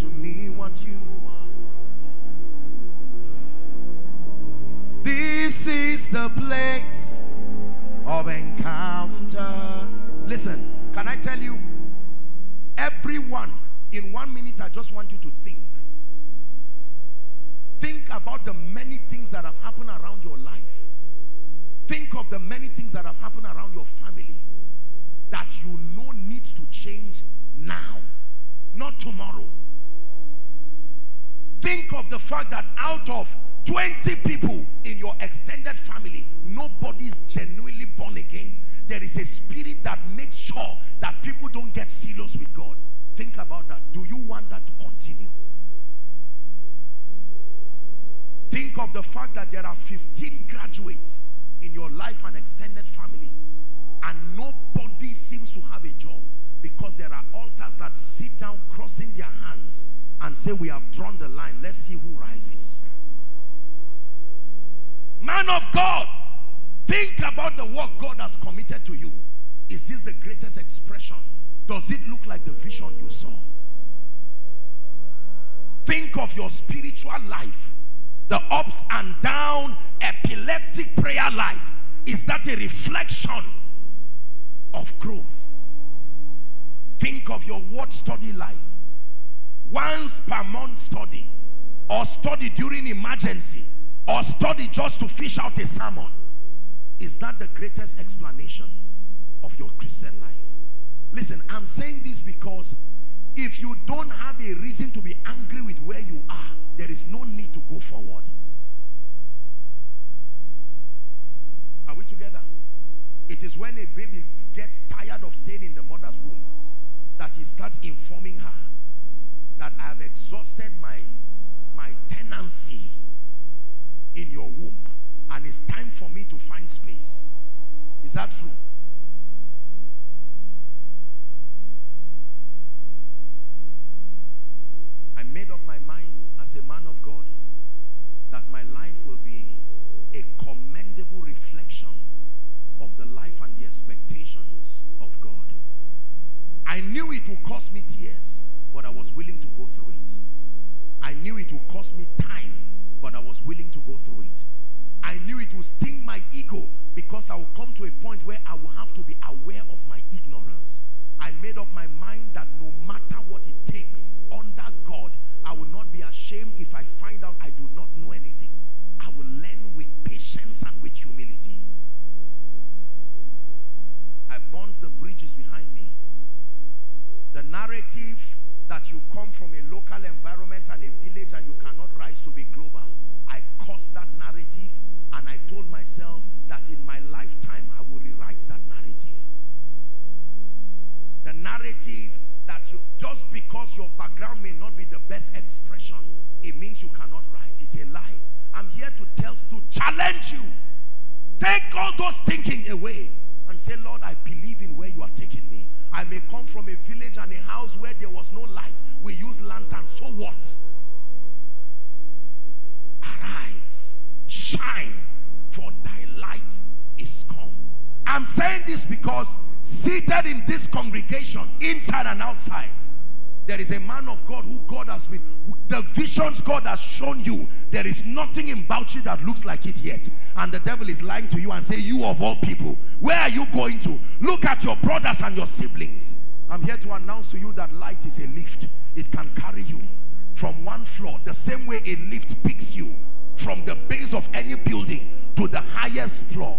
To me what you want. This is the place of encounter. Listen, can I tell you? Everyone, in one minute, I just want you to think. Think about the many things that have happened around your life. Think of the many things that have happened around your family that you know needs to change now, not tomorrow. Think of the fact that out of 20 people in your extended family, nobody is genuinely born again. There is a spirit that makes sure that people don't get serious with God. Think about that. Do you want that to continue? Think of the fact that there are 15 graduates in your life and extended family and nobody seems to have a job because there are altars that sit down crossing their hands and say we have drawn the line. Let's see who rises. Man of God think about the work God has committed to you. Is this the greatest expression? Does it look like the vision you saw? Think of your spiritual life the ups and down epileptic prayer life. Is that a reflection of growth? Think of your word study life once per month study or study during emergency or study just to fish out a sermon is that the greatest explanation of your Christian life? Listen I'm saying this because if you don't have a reason to be angry with where you are there is no need to go forward. Are we together? It is when a baby gets tired of staying in the mother's womb that he starts informing her that I have exhausted my my tenancy in your womb. And it's time for me to find space. Is that true? I made up my mind as a man of God that my life will be a commendable reflection of the life and the expectations of God. I knew it would cost me tears, but I was willing to go through it. I knew it would cost me time, but I was willing to go through it. I knew it would sting my ego because I will come to a point where I will have to be aware of my ignorance. I made up my mind that no matter what it takes under God, I will not be ashamed if I find out I do not know anything. I will learn with patience and with humility. I burnt the bridges behind me. The narrative you come from a local environment and a village and you cannot rise to be global. I caused that narrative and I told myself that in my lifetime I will rewrite that narrative. The narrative that you, just because your background may not be the best expression, it means you cannot rise. It's a lie. I'm here to tell, to challenge you. Take all those thinking away and say, Lord, I believe in where you are taking. I may come from a village and a house where there was no light. We use lanterns. So what? Arise, shine, for thy light is come. I'm saying this because seated in this congregation, inside and outside, there is a man of God who God has been, the visions God has shown you, there is nothing about you that looks like it yet. And the devil is lying to you and say, you of all people, where are you going to? Look at your brothers and your siblings. I'm here to announce to you that light is a lift. It can carry you. from one floor the same way a lift picks you from the base of any building to the highest floor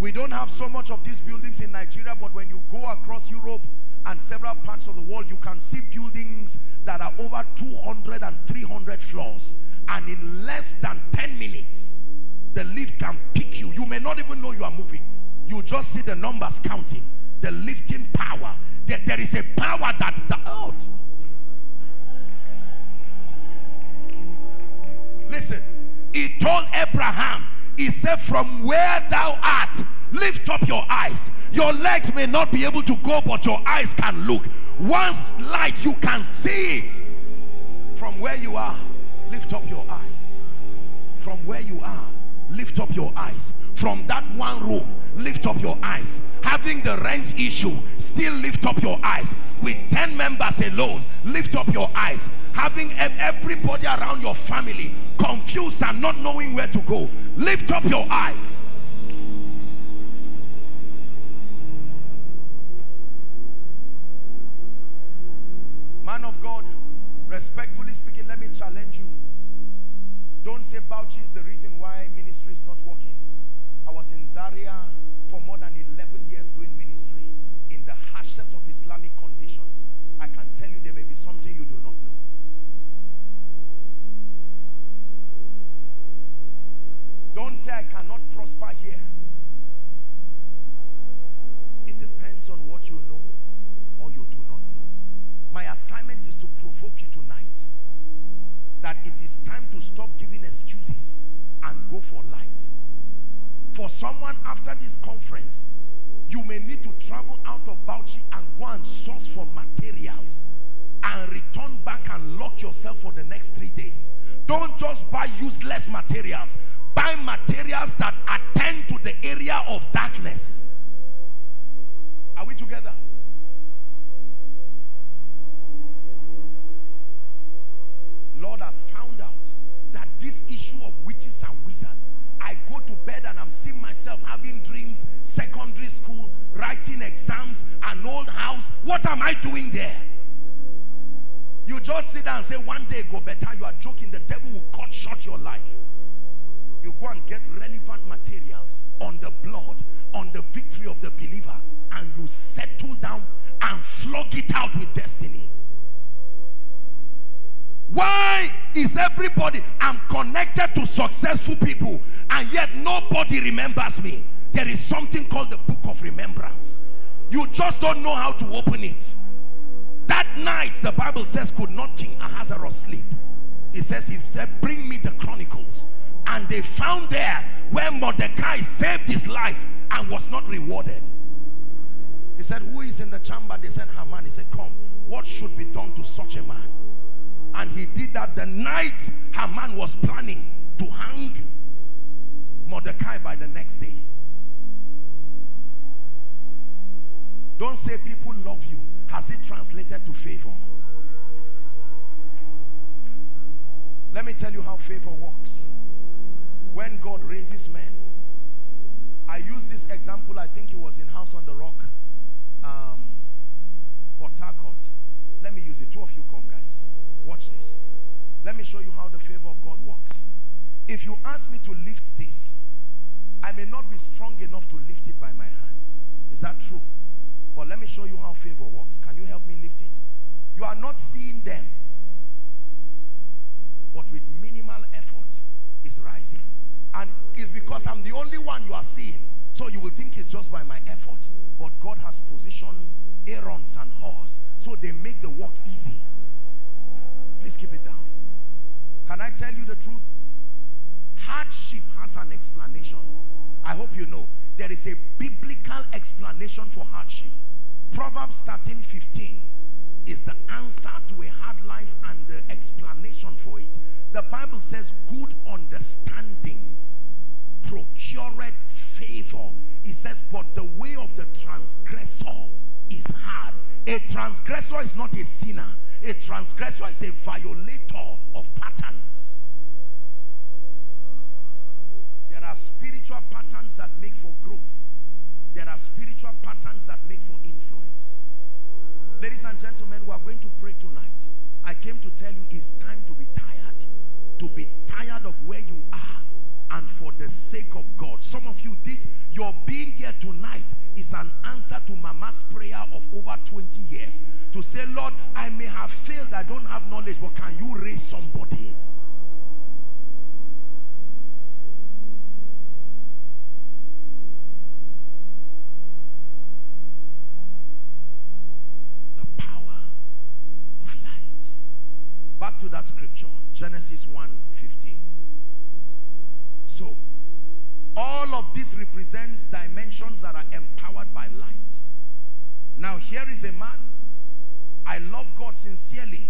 we don't have so much of these buildings in Nigeria but when you go across Europe and several parts of the world you can see buildings that are over 200 and 300 floors. And in less than 10 minutes the lift can pick you. You may not even know you are moving. You just see the numbers counting. The lifting power. There, there is a power that the oh, listen he told Abraham he said from where thou art lift up your eyes. Your legs may not be able to go but your eyes can look. Once light you can see it. From where you are lift up your eyes. From where you are lift up your eyes from that one room lift up your eyes. Having the rent issue still lift up your eyes. With 10 members alone lift up your eyes. Having everybody around your family confused and not knowing where to go lift up your eyes. Man of God respectfully materials buy materials that attend to the area of darkness. Are we together? Lord, I found out that this issue of witches and wizards, I go to bed and I'm seeing myself having dreams, secondary school, writing exams, an old house. What am I doing there? You just sit down and say, one day go better. You are joking. The devil will cut short your life you go and get relevant materials on the blood, on the victory of the believer, and you settle down and flog it out with destiny. Why is everybody, I'm connected to successful people, and yet nobody remembers me? There is something called the book of remembrance. You just don't know how to open it. That night, the Bible says, could not King Ahasuerus sleep. He says, he said, bring me the chronicles and they found there where Mordecai saved his life and was not rewarded. He said, who is in the chamber? They said, Haman. He said, come. What should be done to such a man? And he did that the night Haman was planning to hang Mordecai by the next day. Don't say people love you. Has it translated to favor? Let me tell you how favor works when God raises men I use this example I think it was in House on the Rock um, Port Harcourt. Let me use it. Two of you come guys. Watch this. Let me show you how the favor of God works. If you ask me to lift this I may not be strong enough to lift it by my hand. Is that true? But let me show you how favor works. Can you help me lift it? You are not seeing them but with minimal effort is rising and it's because I'm the only one you are seeing. So you will think it's just by my effort. But God has positioned Aaron's and Hurs. So they make the work easy. Please keep it down. Can I tell you the truth? Hardship has an explanation. I hope you know. There is a biblical explanation for hardship. Proverbs 13, 15 is the answer to a hard life and the explanation for it. The Bible says good understanding procured favor. He says, but the way of the transgressor is hard. A transgressor is not a sinner. A transgressor is a violator of patterns. There are spiritual patterns that make for growth. There are spiritual patterns that make for influence. Ladies and gentlemen, we are going to pray tonight. I came to tell you it's time to be tired. To be tired of where you are and for the sake of God. Some of you, this, your being here tonight is an answer to mama's prayer of over 20 years. To say, Lord, I may have failed, I don't have knowledge, but can you raise somebody? The power of light. Back to that scripture, Genesis 1, 15. This represents dimensions that are empowered by light. Now, here is a man. I love God sincerely,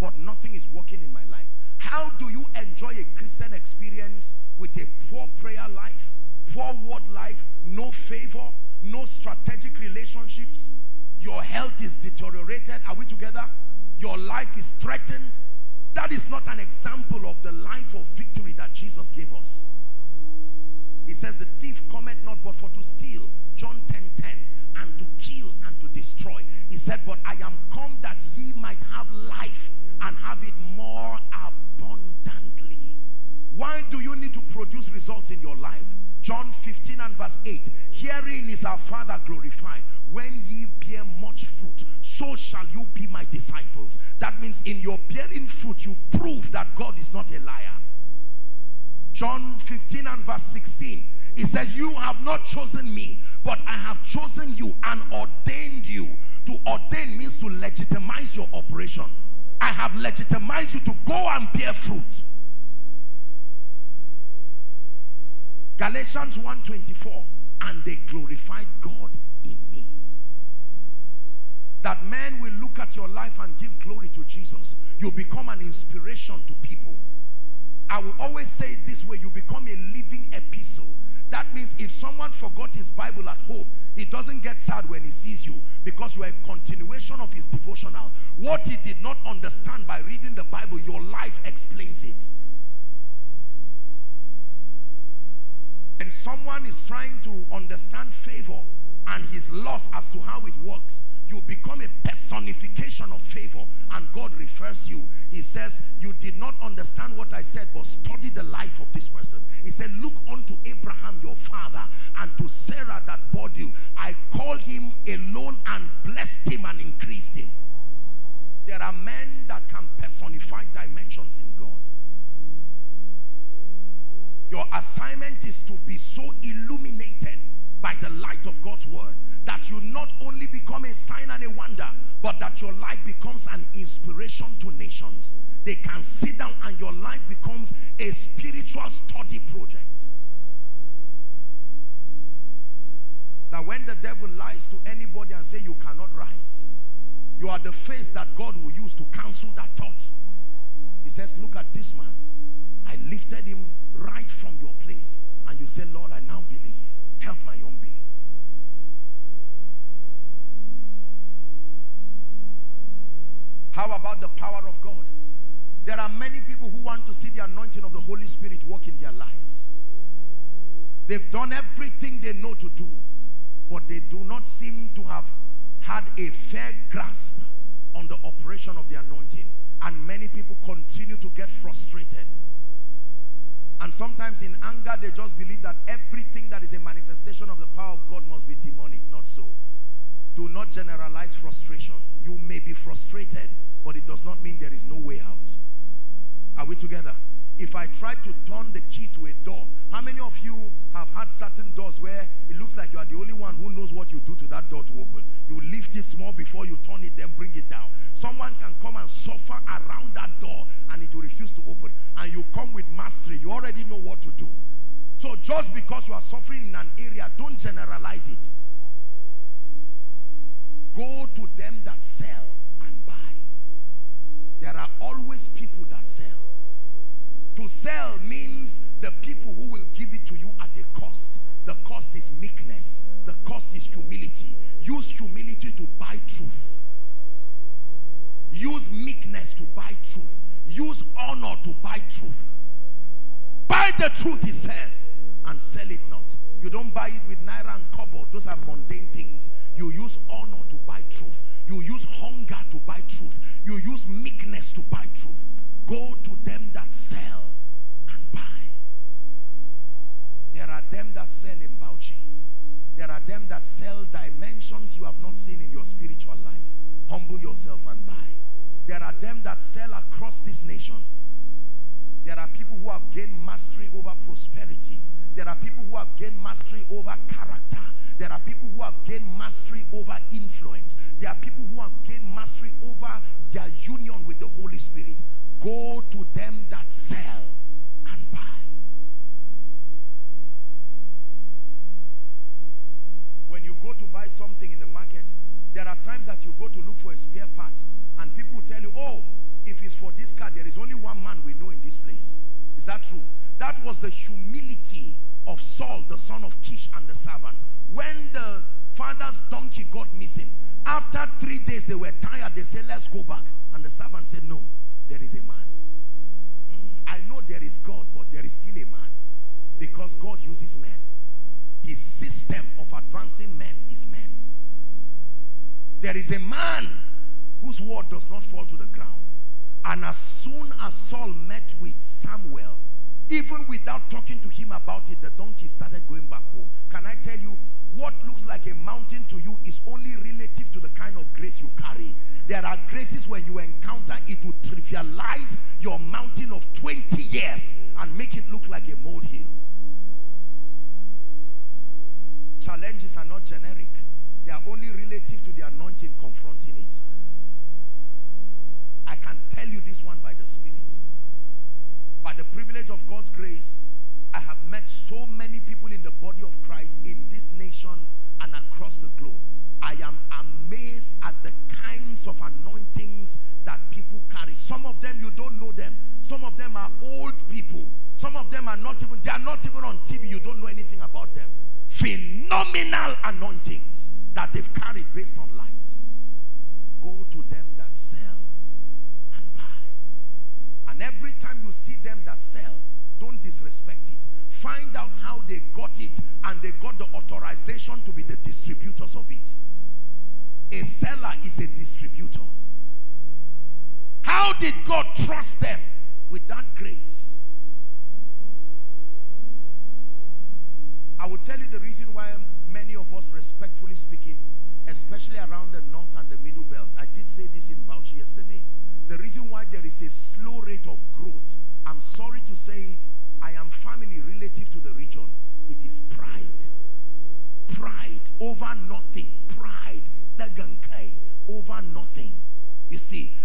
but nothing is working in my life. How do you enjoy a Christian experience with a poor prayer life, poor word life, no favor, no strategic relationships? Your health is deteriorated. Are we together? Your life is threatened. That is not an example of the life of victory that Jesus gave us. He says, the thief cometh not but for to steal. John 10, 10. And to kill and to destroy. He said, but I am come that ye might have life and have it more abundantly. Why do you need to produce results in your life? John 15 and verse 8. Herein is our Father glorified. When ye bear much fruit, so shall you be my disciples. That means in your bearing fruit, you prove that God is not a liar. John 15 and verse 16. It says, you have not chosen me, but I have chosen you and ordained you. To ordain means to legitimize your operation. I have legitimized you to go and bear fruit. Galatians 1.24 And they glorified God in me. That men will look at your life and give glory to Jesus. You become an inspiration to people. I will always say it this way, you become a living epistle. That means if someone forgot his Bible at home, he doesn't get sad when he sees you because you are a continuation of his devotional. What he did not understand by reading the Bible, your life explains it. And someone is trying to understand favor and he's lost as to how it works you become a personification of favor and God refers you. He says, you did not understand what I said, but study the life of this person. He said, look unto Abraham your father and to Sarah that bore you. I called him alone and blessed him and increased him. There are men that can personify dimensions in God. Your assignment is to be so of God's word that you not only become a sign and a wonder, but that your life becomes an inspiration to nations. They can sit down and your life becomes a spiritual study project. That when the devil lies to anybody and say you cannot rise, you are the face that God will use to cancel that thought. He says, look at this man. I lifted him right from your place. And you say, Lord, I now believe. Help my unbelief. How about the power of God? There are many people who want to see the anointing of the Holy Spirit work in their lives. They've done everything they know to do, but they do not seem to have had a fair grasp on the operation of the anointing. And many people continue to get frustrated. And sometimes in anger, they just believe that everything that is a manifestation of the power of God must be demonic. Not so. Do not generalize frustration. You may be frustrated, but it does not mean there is no way out. Are we together? If I try to turn the key to a door, how many of you have had certain doors where it looks like you are the only one who knows what you do to that door to open? You lift it small before you turn it, then bring it down. Someone can come and suffer around that door and it will refuse to open. And you come with mastery. You already know what to do. So just because you are suffering in an area, don't generalize it. Go to them that sell and buy. There are always people that sell. To sell means the people who will give it to you at a cost. The cost is meekness. The cost is humility. Use humility to buy truth. Use meekness to buy truth. Use honor to buy truth. Buy the truth, he says, and sell it not. You don't buy it with naira and kobo. Those are mundane things. You use honor to buy truth. You use hunger to buy truth. You use meekness to buy truth. Go to them that sell and buy. There are them that sell in Bauchi. There are them that sell dimensions you have not seen in your spiritual life. Humble yourself and buy. There are them that sell across this nation. There are people who have gained mastery over prosperity. There are people who have gained mastery over character. There are people who have gained mastery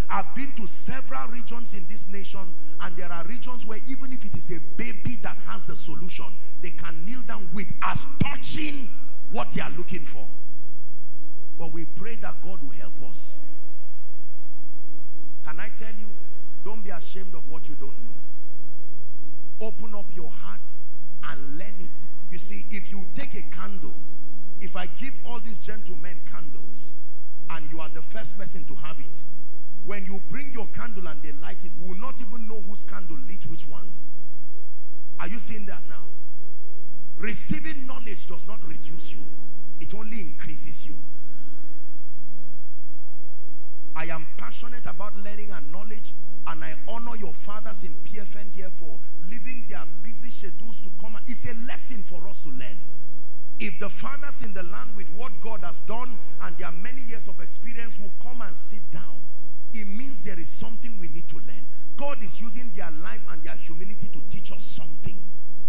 I've been to several regions in this nation and there are regions where even if it is a baby that has the solution, they can kneel down with as touching what they are looking for. But we pray that God will help us can I tell you, don't be ashamed of what you don't know. Open up your heart and learn it. You see, if you take a candle, if I give all these gentlemen candles, and you are the first person to have it, when you bring your candle and they light it, will not even know whose candle lit which ones. Are you seeing that now? Receiving knowledge does not reduce you. It only increases you. I am passionate about learning and knowledge and I honor your fathers in PFN here for leaving their busy schedules to come. It's a lesson for us to learn. If the fathers in the land with what God has done and their many years of experience will come and sit down, it means there is something we need to learn. God is using their life and their humility to teach us something.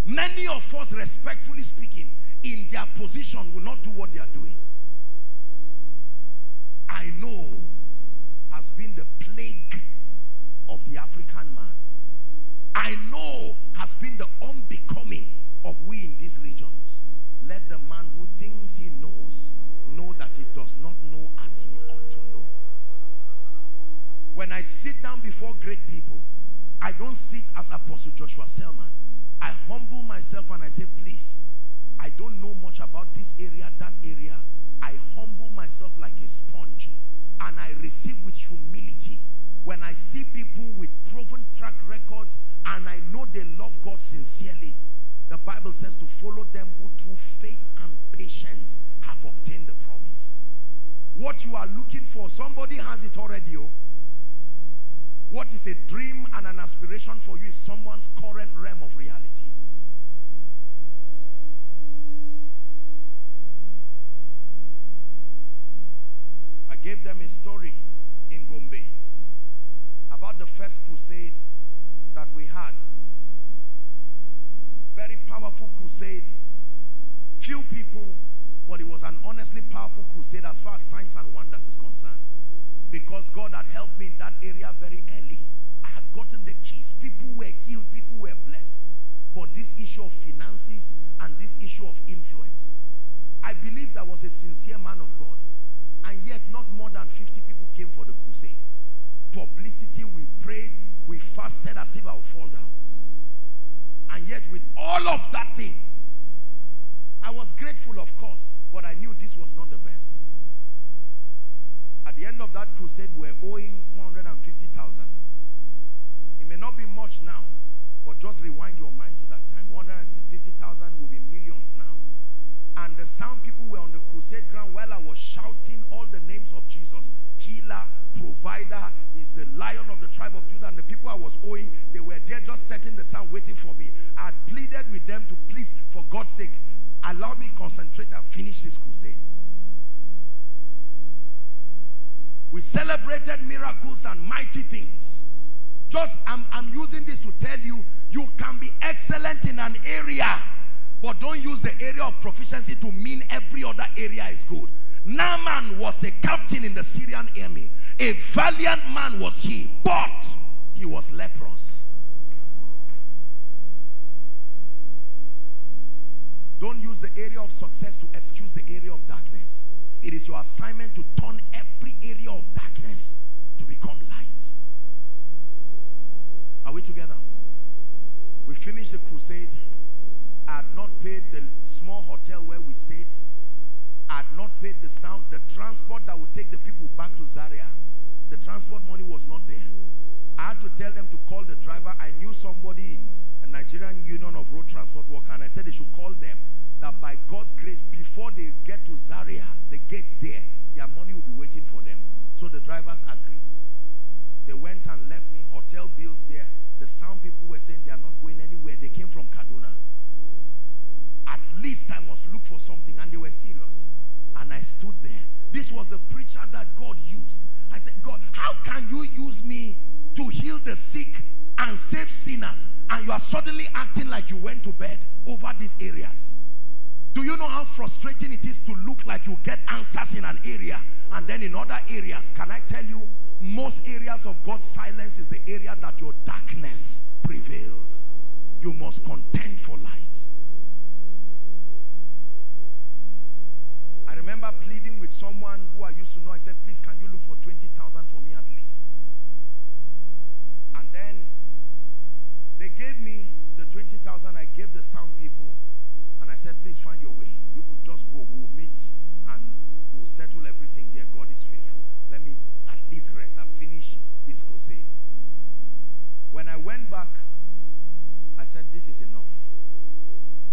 Many of us, respectfully speaking, in their position will not do what they are doing. I know has been the plague of the African man. I know has been the unbecoming of we in these regions. Let the man who thinks he knows know that he does not know as When I sit down before great people, I don't sit as Apostle Joshua Selman. I humble myself and I say, please, I don't know much about this area, that area. I humble myself like a sponge and I receive with humility. When I see people with proven track records and I know they love God sincerely, the Bible says to follow them who through faith and patience have obtained the promise. What you are looking for, somebody has it already. Oh. What is a dream and an aspiration for you is someone's current realm of reality. I gave them a story in Gombe about the first crusade that we had. Very powerful crusade. Few people, but it was an honestly powerful crusade as far as signs and wonders is concerned. Because God had helped me in that area very early. I had gotten the keys. People were healed. People were blessed. But this issue of finances and this issue of influence. I believe I was a sincere man of God. And yet not more than 50 people came for the crusade. Publicity, we prayed, we fasted as if I would fall down. And yet with all of that thing, I was grateful of course, but I knew this was not the best. At the end of that crusade, we were owing 150,000. It may not be much now, but just rewind your mind to that time. 150,000 will be millions now. And the sound people were on the crusade ground while I was shouting all the names of Jesus. Healer, provider, is the lion of the tribe of Judah. And the people I was owing, they were there just setting the sound, waiting for me. I pleaded with them to please, for God's sake, allow me concentrate and finish this crusade. We celebrated miracles and mighty things. Just, I'm, I'm using this to tell you, you can be excellent in an area, but don't use the area of proficiency to mean every other area is good. Naaman was a captain in the Syrian army. A valiant man was he, but he was leprous. Don't use the area of success to excuse the area of darkness. It is your assignment to turn every area of darkness to become light. Are we together? We finished the crusade. I had not paid the small hotel where we stayed. I had not paid the sound, the transport that would take the people back to Zaria. The transport money was not there. I had to tell them to call the driver. I knew somebody in a Nigerian Union of Road Transport Workers, and I said they should call them that by God's grace, before they get to Zaria, the gates there, their money will be waiting for them. So the drivers agreed. They went and left me hotel bills there. The sound people were saying they are not going anywhere. They came from Kaduna. At least I must look for something. And they were serious. And I stood there. This was the preacher that God used. I said, God, how can you use me to heal the sick and save sinners? And you are suddenly acting like you went to bed over these areas. Do you know how frustrating it is to look like you get answers in an area and then in other areas? Can I tell you, most areas of God's silence is the area that your darkness prevails. You must contend for light. I remember pleading with someone who I used to know. I said, please, can you look for 20,000 for me at least? And then they gave me the 20,000 I gave the sound people and I said, please find your way. You would just go. We will meet and we'll settle everything there. God is faithful. Let me at least rest and finish this crusade. When I went back, I said, this is enough.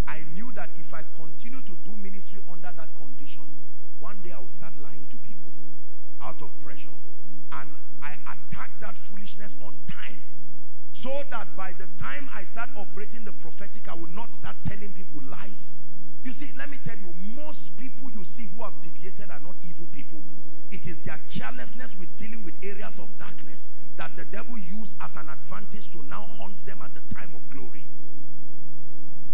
I knew that if I continue to do ministry under that condition, one day I will start lying to people out of pressure. And I attacked that foolishness on time so that by the time I start operating the prophetic, I will not start telling people lies. You see, let me tell you, most people you see who have deviated are not evil people. It is their carelessness with dealing with areas of darkness that the devil used as an advantage to now hunt them at the time of glory.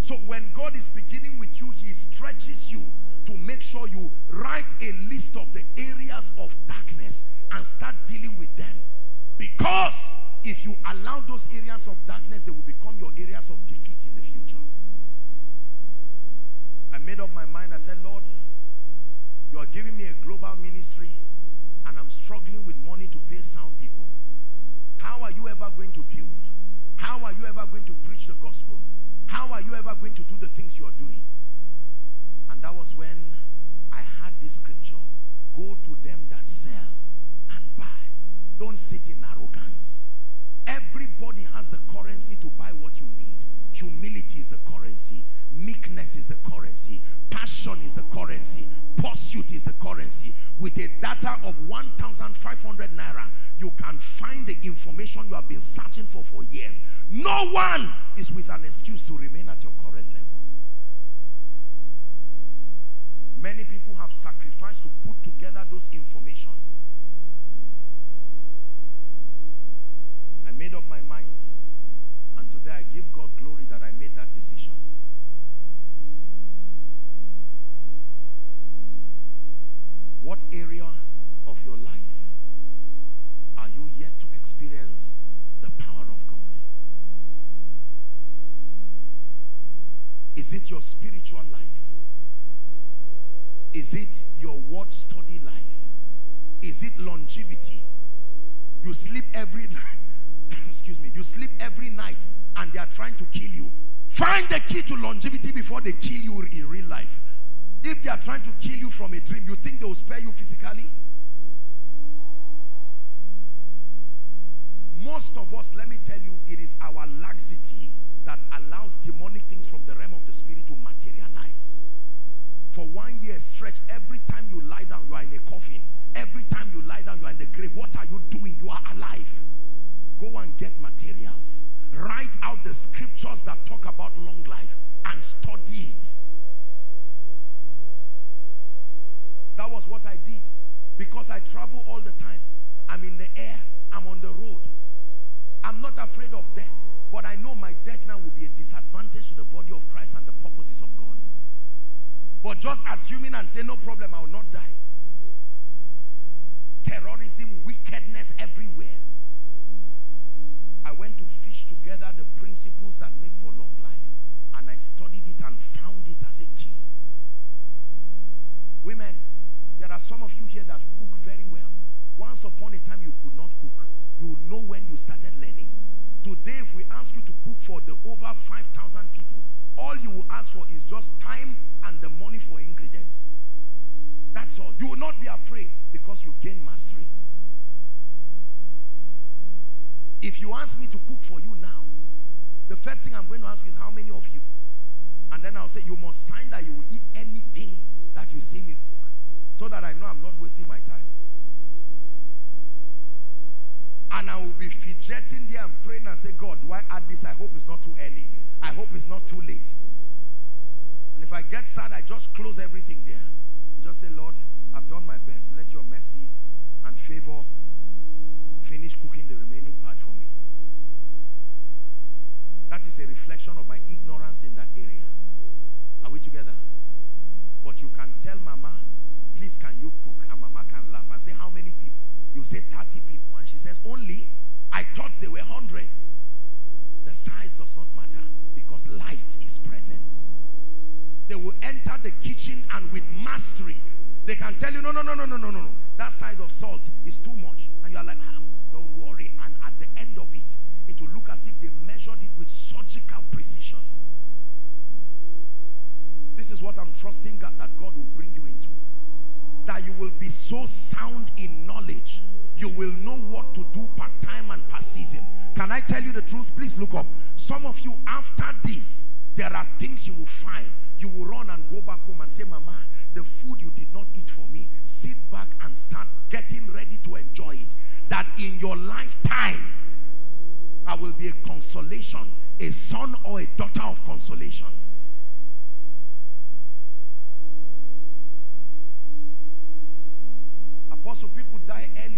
So when God is beginning with you, he stretches you to make sure you write a list of the areas of darkness and start dealing with them. Because if you allow those areas of darkness, they will become your areas of defeat in the future. I made up my mind. I said, Lord, you are giving me a global ministry and I'm struggling with money to pay sound people. How are you ever going to build? How are you ever going to preach the gospel? How are you ever going to do the things you are doing? And that was when I had this scripture. Go to them that sell and buy. Don't sit in arrogance. Everybody has the currency to buy what you need. Humility is the currency. Meekness is the currency. Passion is the currency. Pursuit is the currency. With a data of 1,500 naira, you can find the information you have been searching for for years. No one is with an excuse to remain at your current level. Many people have sacrificed to put together those information. Is it your spiritual life? Is it your word study life? Is it longevity? You sleep every night. Excuse me. You sleep every night and they are trying to kill you. Find the key to longevity before they kill you in real life. If they are trying to kill you from a dream, you think they will spare you physically? Most of us, let me tell you, it is our laxity that allows demonic things from the realm of the spirit to materialize. For one year stretch, every time you lie down, you are in a coffin. Every time you lie down, you are in the grave. What are you doing? You are alive. Go and get materials. Write out the scriptures that talk about long life and study it. That was what I did because I travel all the time. I'm in the air. I'm on the road. I'm not afraid of death, but I know my death now will be a disadvantage to the body of Christ and the purposes of God. But just assuming and say, no problem, I will not die. Terrorism, wickedness everywhere. I went to fish together the principles that make for long life. And I studied it and found it as a key. Women, there are some of you here that cook very well. Once upon a time, you could not cook. You know when you started learning. Today, if we ask you to cook for the over 5,000 people, all you will ask for is just time and the money for ingredients. That's all. You will not be afraid because you've gained mastery. If you ask me to cook for you now, the first thing I'm going to ask you is how many of you? And then I'll say you must sign that you will eat anything that you see me cook so that I know I'm not wasting my time. And I will be fidgeting there and praying and say, God, I add this? I hope it's not too early. I hope it's not too late. And if I get sad, I just close everything there. Just say, Lord, I've done my best. Let your mercy and favor finish cooking the remaining part for me. That is a reflection of my ignorance in that area. Are we together? But you can tell mama, please can you cook? And mama can laugh and say, how many people? You say 30 people. Says, only? I thought they were 100. The size does not matter because light is present. They will enter the kitchen and with mastery, they can tell you, no, no, no, no, no, no, no. No. That size of salt is too much. And you are like, ah, don't worry. And at the end of it, it will look as if they measured it with surgical precision. This is what I'm trusting God, that God will bring you into. That you will be so sound in knowledge. You will know what to do part time and per season. Can I tell you the truth? Please look up. Some of you, after this, there are things you will find. You will run and go back home and say, Mama, the food you did not eat for me, sit back and start getting ready to enjoy it. That in your lifetime, I will be a consolation, a son or a daughter of consolation. Apostle, people die early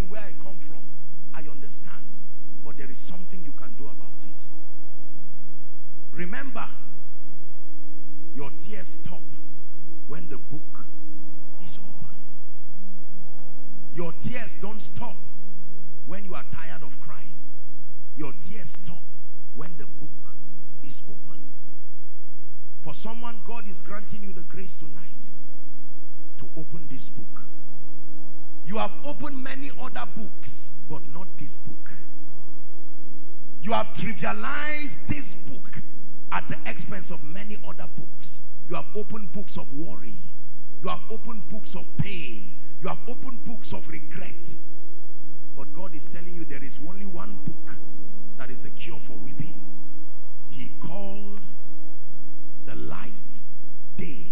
there is something you can do about it. Remember, your tears stop when the book is open. Your tears don't stop when you are tired of crying. Your tears stop when the book is open. For someone, God is granting you the grace tonight to open this book. You have opened many other books, but not this book. You have trivialized this book at the expense of many other books. You have opened books of worry. You have opened books of pain. You have opened books of regret. But God is telling you there is only one book that is the cure for weeping. He called the light day.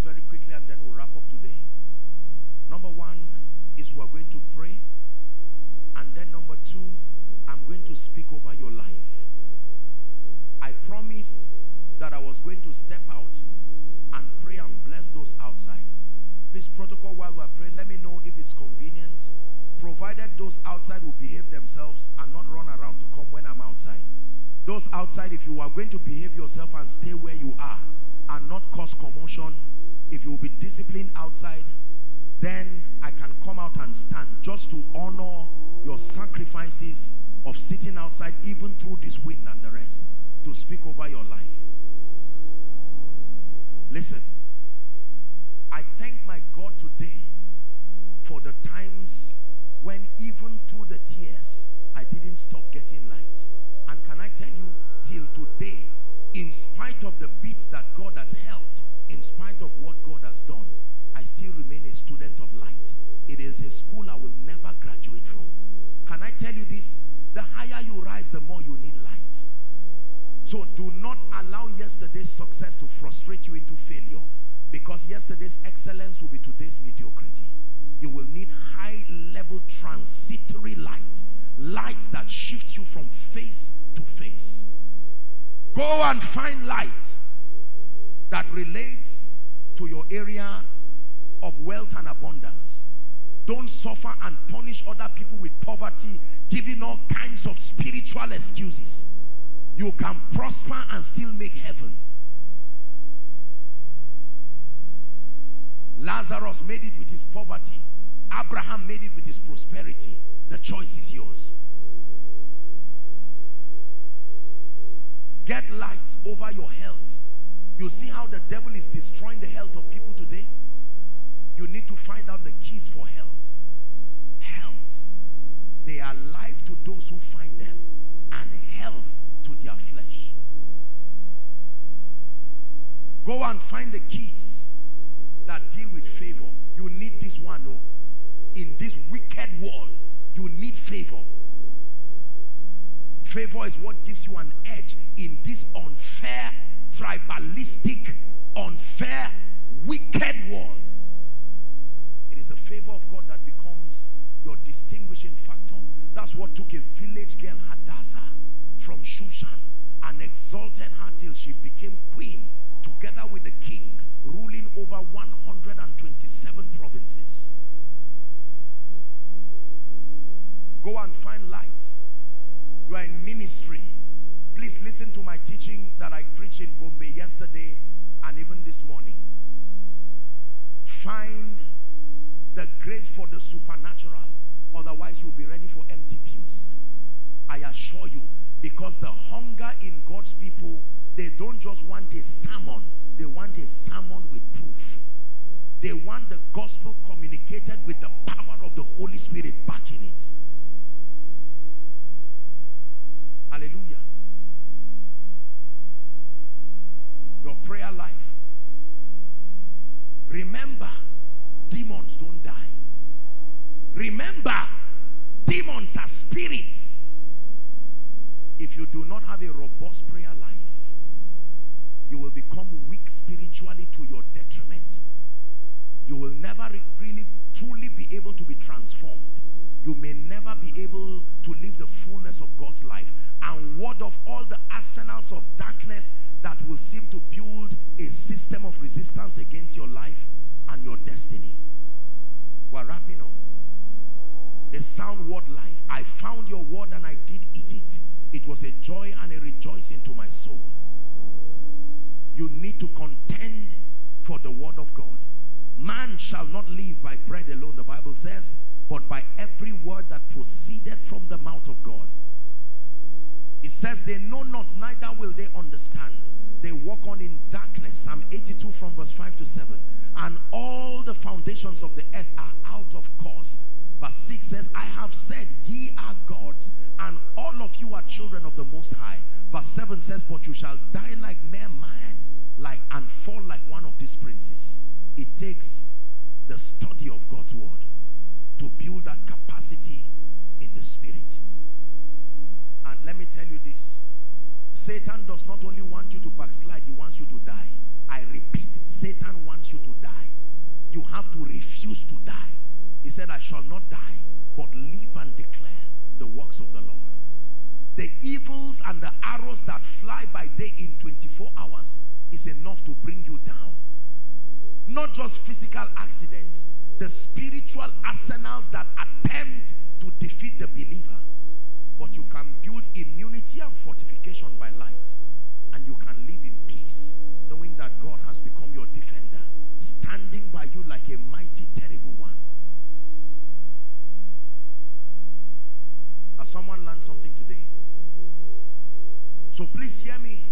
Things very quickly and then we'll wrap up today. Number one is we're going to pray. And then number two, I'm going to speak over your life. I promised that I was going to step out and pray and bless those outside. Please protocol while we're praying, let me know if it's convenient. Provided those outside will behave themselves and not run around to come when I'm outside. Those outside, if you are going to behave yourself and stay where you are and not cause commotion, if you will be disciplined outside, then I can come out and stand just to honor your sacrifices of sitting outside even through this wind and the rest to speak over your life. Listen, I thank my God today for the times when even through the tears, I didn't stop getting light. And can I tell you, till today, in spite of the beats that God has helped, in spite of what God has done, I still remain a student of light. It is a school I will never graduate from. Can I tell you this? The higher you rise, the more you need light. So do not allow yesterday's success to frustrate you into failure because yesterday's excellence will be today's mediocrity. You will need high level transitory light. Light that shifts you from face to face. Go and find light that relates to your area of wealth and abundance. Don't suffer and punish other people with poverty, giving all kinds of spiritual excuses you can prosper and still make heaven. Lazarus made it with his poverty. Abraham made it with his prosperity. The choice is yours. Get light over your health. You see how the devil is destroying the health of people today? You need to find out the keys for health. Health. They are life to those who find them and health to their flesh. Go and find the keys that deal with favor. You need this one, oh. In this wicked world, you need favor. Favor is what gives you an edge in this unfair, tribalistic, unfair, wicked world. It is the favor of God that becomes your distinguishing factor. That's what took a village girl, Hadassah, from Shushan and exalted her till she became queen together with the king ruling over 127 provinces. Go and find. You are in ministry. Please listen to my teaching that I preached in Gombe yesterday and even this morning. Find the grace for the supernatural. Otherwise, you'll be ready for empty pews. I assure you, because the hunger in God's people, they don't just want a sermon. They want a sermon with proof. They want the gospel communicated with the power of the Holy Spirit backing it. Demons are spirits if you do not have a robust prayer life, you will become weak spiritually to your detriment. You will never really truly be able to be transformed. You may never be able to live the fullness of God's life and ward off all the arsenals of darkness that will seem to build a system of resistance against your life and your destiny. We're wrapping up. A sound word life. I found your word and I did eat it. It was a joy and a rejoicing to my soul. You need to contend for the word of God. Man shall not live by bread alone, the Bible says, but by every word that proceeded from the mouth of God. It says they know not, neither will they understand. They walk on in darkness. Psalm 82 from verse 5 to 7. And all the foundations of the earth are out of course. Verse 6 says, I have said, ye are gods, and all of you are children of the Most High. Verse 7 says, but you shall die like mere man, like and fall like one of these princes. It takes the study of God's word to build that capacity in the spirit. And let me tell you this. Satan does not only want you to backslide, he wants you to die. I repeat, Satan wants you to die. You have to refuse to die. He said, I shall not die, but live and declare the works of the Lord. The evils and the arrows that fly by day in 24 hours is enough to bring you down. Not just physical accidents, the spiritual arsenals that attempt to defeat the believer. But you can build immunity and fortification by light. And you can So please hear me.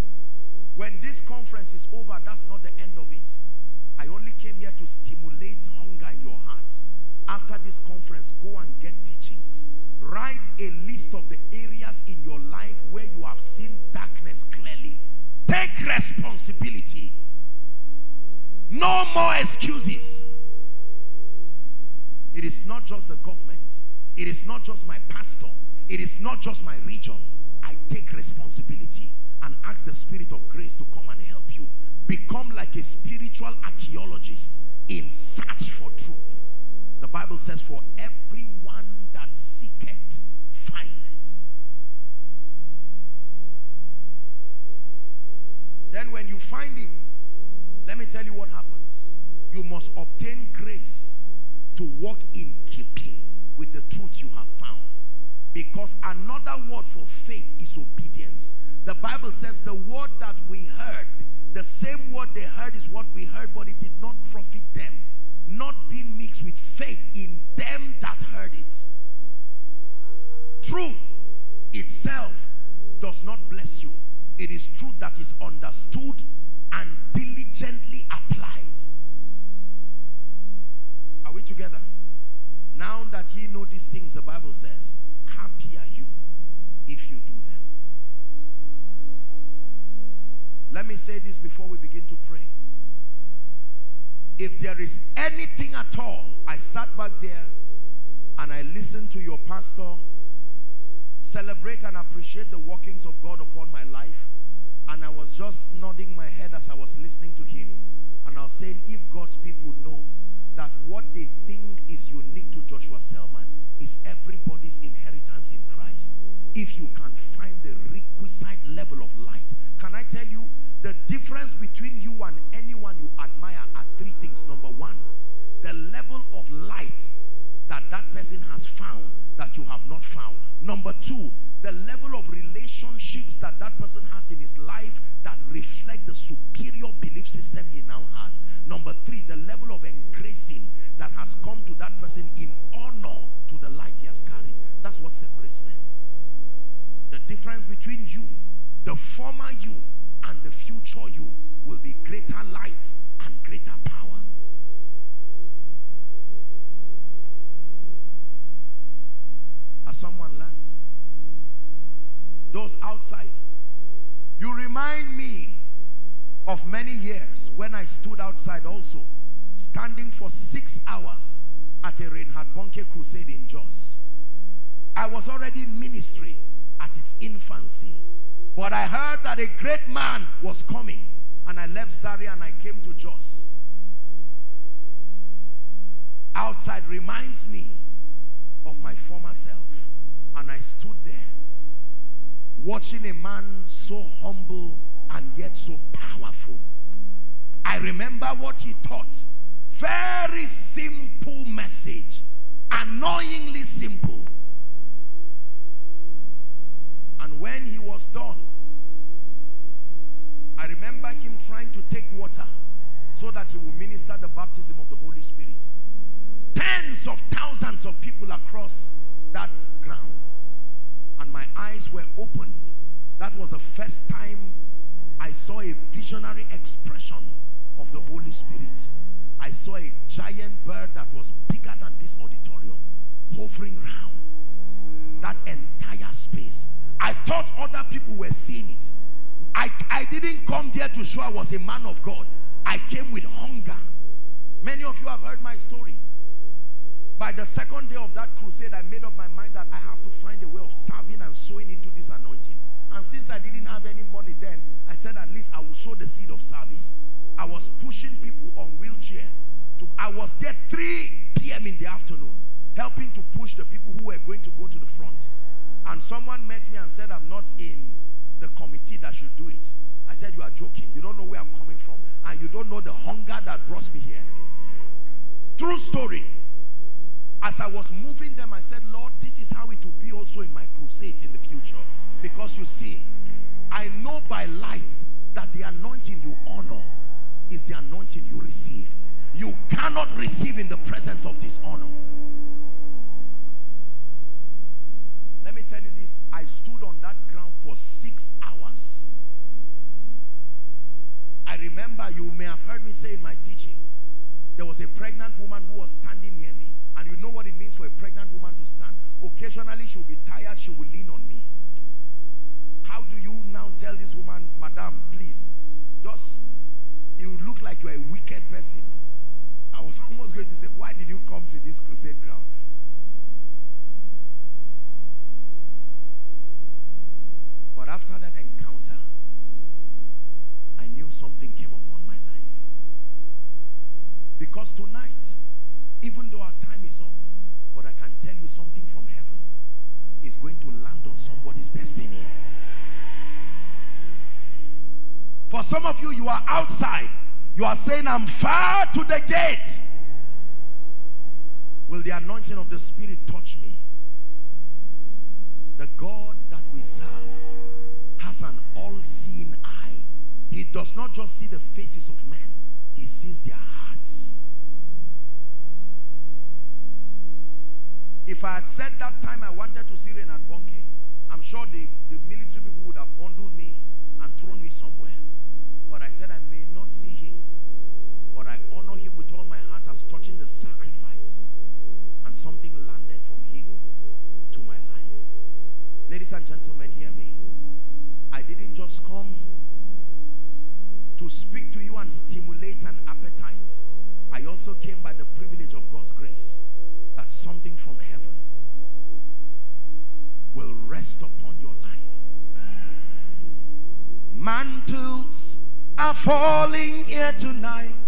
When this conference is over, that's not the end of it. I only came here to stimulate hunger in your heart. After this conference, go and get teachings. Write a list of the areas in your life where you have seen darkness clearly. Take responsibility. No more excuses. It is not just the government. It is not just my pastor. It is not just my region. Take responsibility and ask the spirit of grace to come and help you. Become like a spiritual archaeologist in search for truth. The Bible says, for everyone that seeketh, findeth. Then when you find it, let me tell you what happens. You must obtain grace to walk in keeping with the truth you have found. Because another word for faith is obedience. The Bible says the word that we heard, the same word they heard is what we heard, but it did not profit them. Not being mixed with faith in them that heard it. Truth itself does not bless you. It is truth that is understood and diligently applied. Are we together? Now that ye know these things, the Bible says, happy are you if you do them. Let me say this before we begin to pray. If there is anything at all, I sat back there and I listened to your pastor celebrate and appreciate the workings of God upon my life. And I was just nodding my head as I was listening to him. And I was saying, if God's people know that what they think is unique to Joshua Selman is everybody's inheritance in Christ. If you can find the requisite level of light. Can I tell you, the difference between you and anyone you admire are three things. Number one, the level of light that that person has found that you have not found. Number two, the level of relationships that that person has in his life that reflect the superior belief system he now has. Number three, the level of engracing that has come to that person in honor to the light he has carried. That's what separates men. The difference between you, the former you, and the future you will be greater light and greater power. Has someone learned? Those outside, you remind me of many years when I stood outside also, standing for six hours at a Reinhard Bonnke crusade in Jos. I was already in ministry at its infancy. But I heard that a great man was coming. And I left Zaria and I came to Jos. Outside reminds me of my former self. And I stood there watching a man so humble and yet so powerful. I remember what he taught. Very simple message. Annoyingly simple. And when he was done, I remember him trying to take water so that he will minister the baptism of the Holy Spirit. Tens of thousands of people across that ground. And my eyes were opened. That was the first time I saw a visionary expression of the Holy Spirit. I saw a giant bird that was bigger than this auditorium hovering around that entire space. I thought other people were seeing it. I, I didn't come there to show I was a man of God. I came with hunger. Many of you have heard my story. By the second day of that crusade, I made up my mind that I have to find a way of serving and sowing into this anointing. And since I didn't have any money then, I said at least I will sow the seed of service. I was pushing people on wheelchair. To, I was there 3 p.m. in the afternoon, helping to push the people who were going to go to the front. And someone met me and said, I'm not in the committee that should do it. I said, you are joking. You don't know where I'm coming from. And you don't know the hunger that brought me here. True story. As I was moving them, I said, Lord, this is how it will be also in my crusades in the future. Because you see, I know by light that the anointing you honor is the anointing you receive. You cannot receive in the presence of dishonor. Let me tell you this. I stood on that ground for six hours. I remember you may have heard me say in my teachings, there was a pregnant woman who was standing near. And you know what it means for a pregnant woman to stand. Occasionally she'll be tired, she will lean on me. How do you now tell this woman, Madam, please, just, you look like you're a wicked person. I was almost going to say, why did you come to this crusade ground? But after that encounter, I knew something came upon my life. Because tonight, even though our time is up, but I can tell you something from heaven is going to land on somebody's destiny. For some of you, you are outside. You are saying, I'm far to the gate. Will the anointing of the Spirit touch me? The God that we serve has an all-seeing eye. He does not just see the faces of men. He sees their hearts. If I had said that time I wanted to see Reinhard Bonnke, I'm sure the, the military people would have bundled me and thrown me somewhere. But I said I may not see him. But I honor him with all my heart as touching the sacrifice. And something landed from him to my life. Ladies and gentlemen, hear me. I didn't just come to speak to you and stimulate an appetite. I also came by the privilege of God's grace that something from heaven will rest upon your life. Mantles are falling here tonight.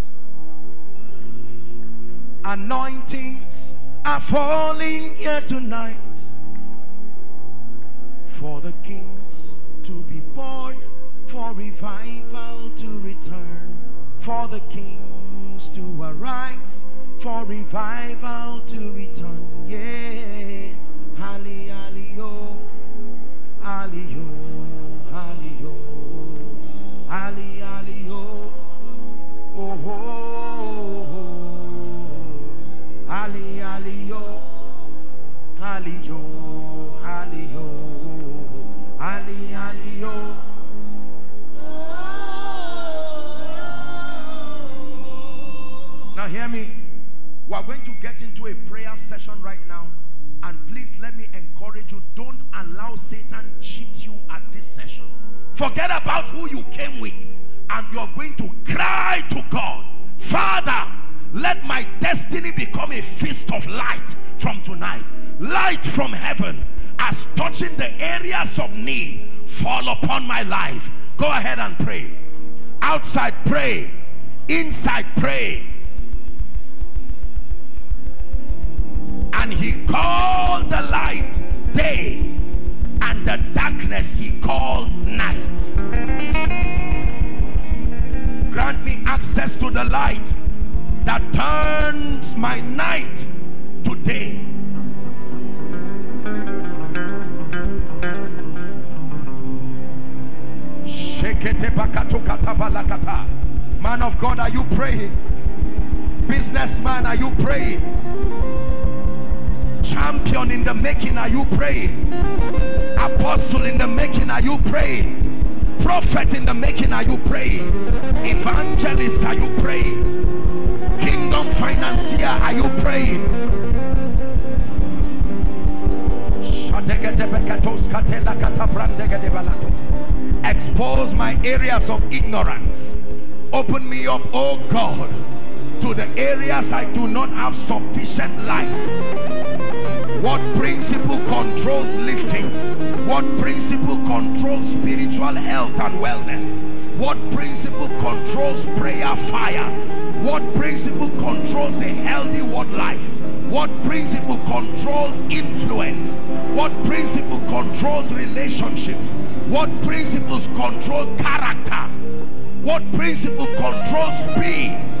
Anointings are falling here tonight. For the kings to be born, for revival to return, for the kings to arise, for revival to return. Yeah. Ali, ali, oh. Oh. Get into a prayer session right now. And please let me encourage you. Don't allow Satan cheat you at this session. Forget about who you came with. And you're going to cry to God. Father, let my destiny become a feast of light from tonight. Light from heaven as touching the areas of need fall upon my life. Go ahead and pray. Outside pray. Inside pray. And he called the light day, and the darkness he called night. Grant me access to the light that turns my night to day. Man of God, are you praying? Businessman, are you praying? Champion in the making are you praying? Apostle in the making are you praying? Prophet in the making are you praying? Evangelist are you praying? Kingdom financier are you praying? Expose my areas of ignorance. Open me up oh god to the areas I do not have sufficient light What principle controls lifting? What principle controls spiritual health and wellness? What principle controls prayer fire? What principle controls a healthy word life? What principle controls influence? What principle controls relationships? What principles control character? What principle controls speed?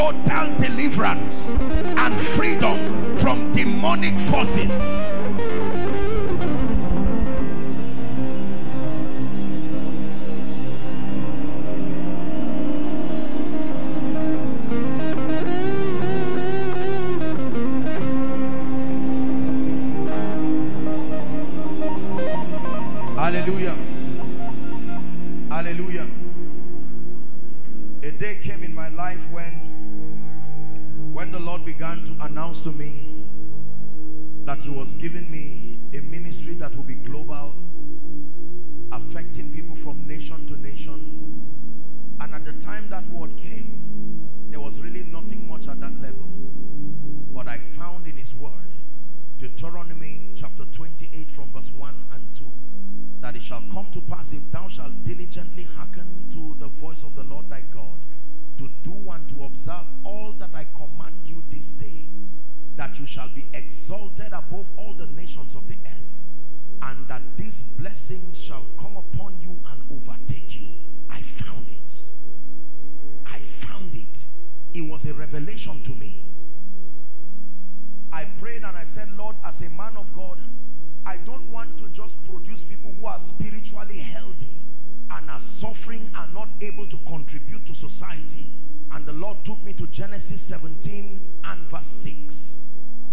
total deliverance and freedom from demonic forces? Hallelujah. Hallelujah. Day came in my life when when the Lord began to announce to me that he was giving me a ministry that will be global affecting people from nation to nation. And at the time that word came there was really nothing much at that level. But I found in his word Deuteronomy chapter 28 from verse 1 and 2 that it shall come to pass if thou shalt diligently hearken to the voice of the Lord thy God to do and to observe all that I command you this day that you shall be exalted above all the nations of the earth and that these blessings shall come upon you and overtake you. I found it. I found it. It was a revelation to me. I prayed and I said Lord as a man of God I don't want to just produce people who are spiritually healthy and are suffering and not able to contribute to society. And the Lord took me to Genesis 17 and verse 6.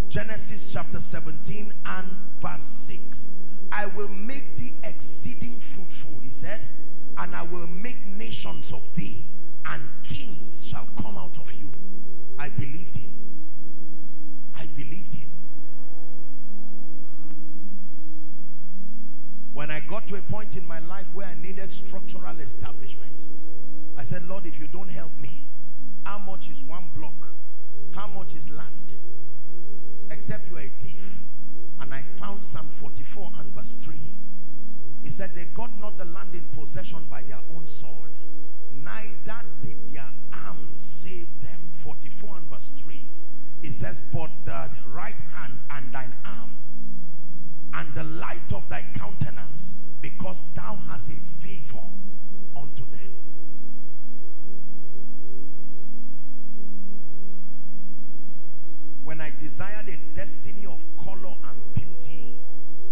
Genesis chapter 17 and verse 6. I will make thee exceeding fruitful, he said, and I will make nations of thee, and kings shall come out of you. I believed him. When I got to a point in my life where I needed structural establishment, I said, Lord, if you don't help me, how much is one block? How much is land? Except you are a thief. And I found Psalm 44 and verse 3. He said, they got not the land in possession by their own sword, neither did their arms save them. 44 and verse 3. It says, but the right hand and thine arm and the light of thy countenance because thou hast a favor unto them. When I desired a destiny of color and beauty,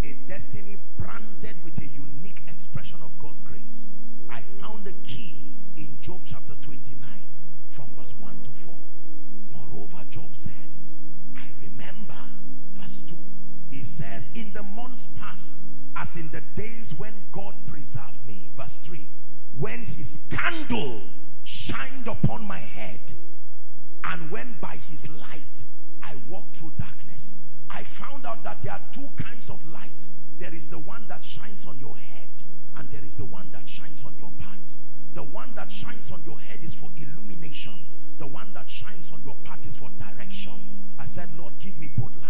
a destiny branded with a unique expression of God's grace, I found the key in Job chapter 29 from verse 1 to 4. Moreover, Job said, I remember, verse 2, he says, in the as in the days when God preserved me, verse 3, when his candle shined upon my head, and when by his light I walked through darkness, I found out that there are two kinds of light. There is the one that shines on your head, and there is the one that shines on your path. The one that shines on your head is for illumination. The one that shines on your path is for direction. I said, Lord, give me both lights.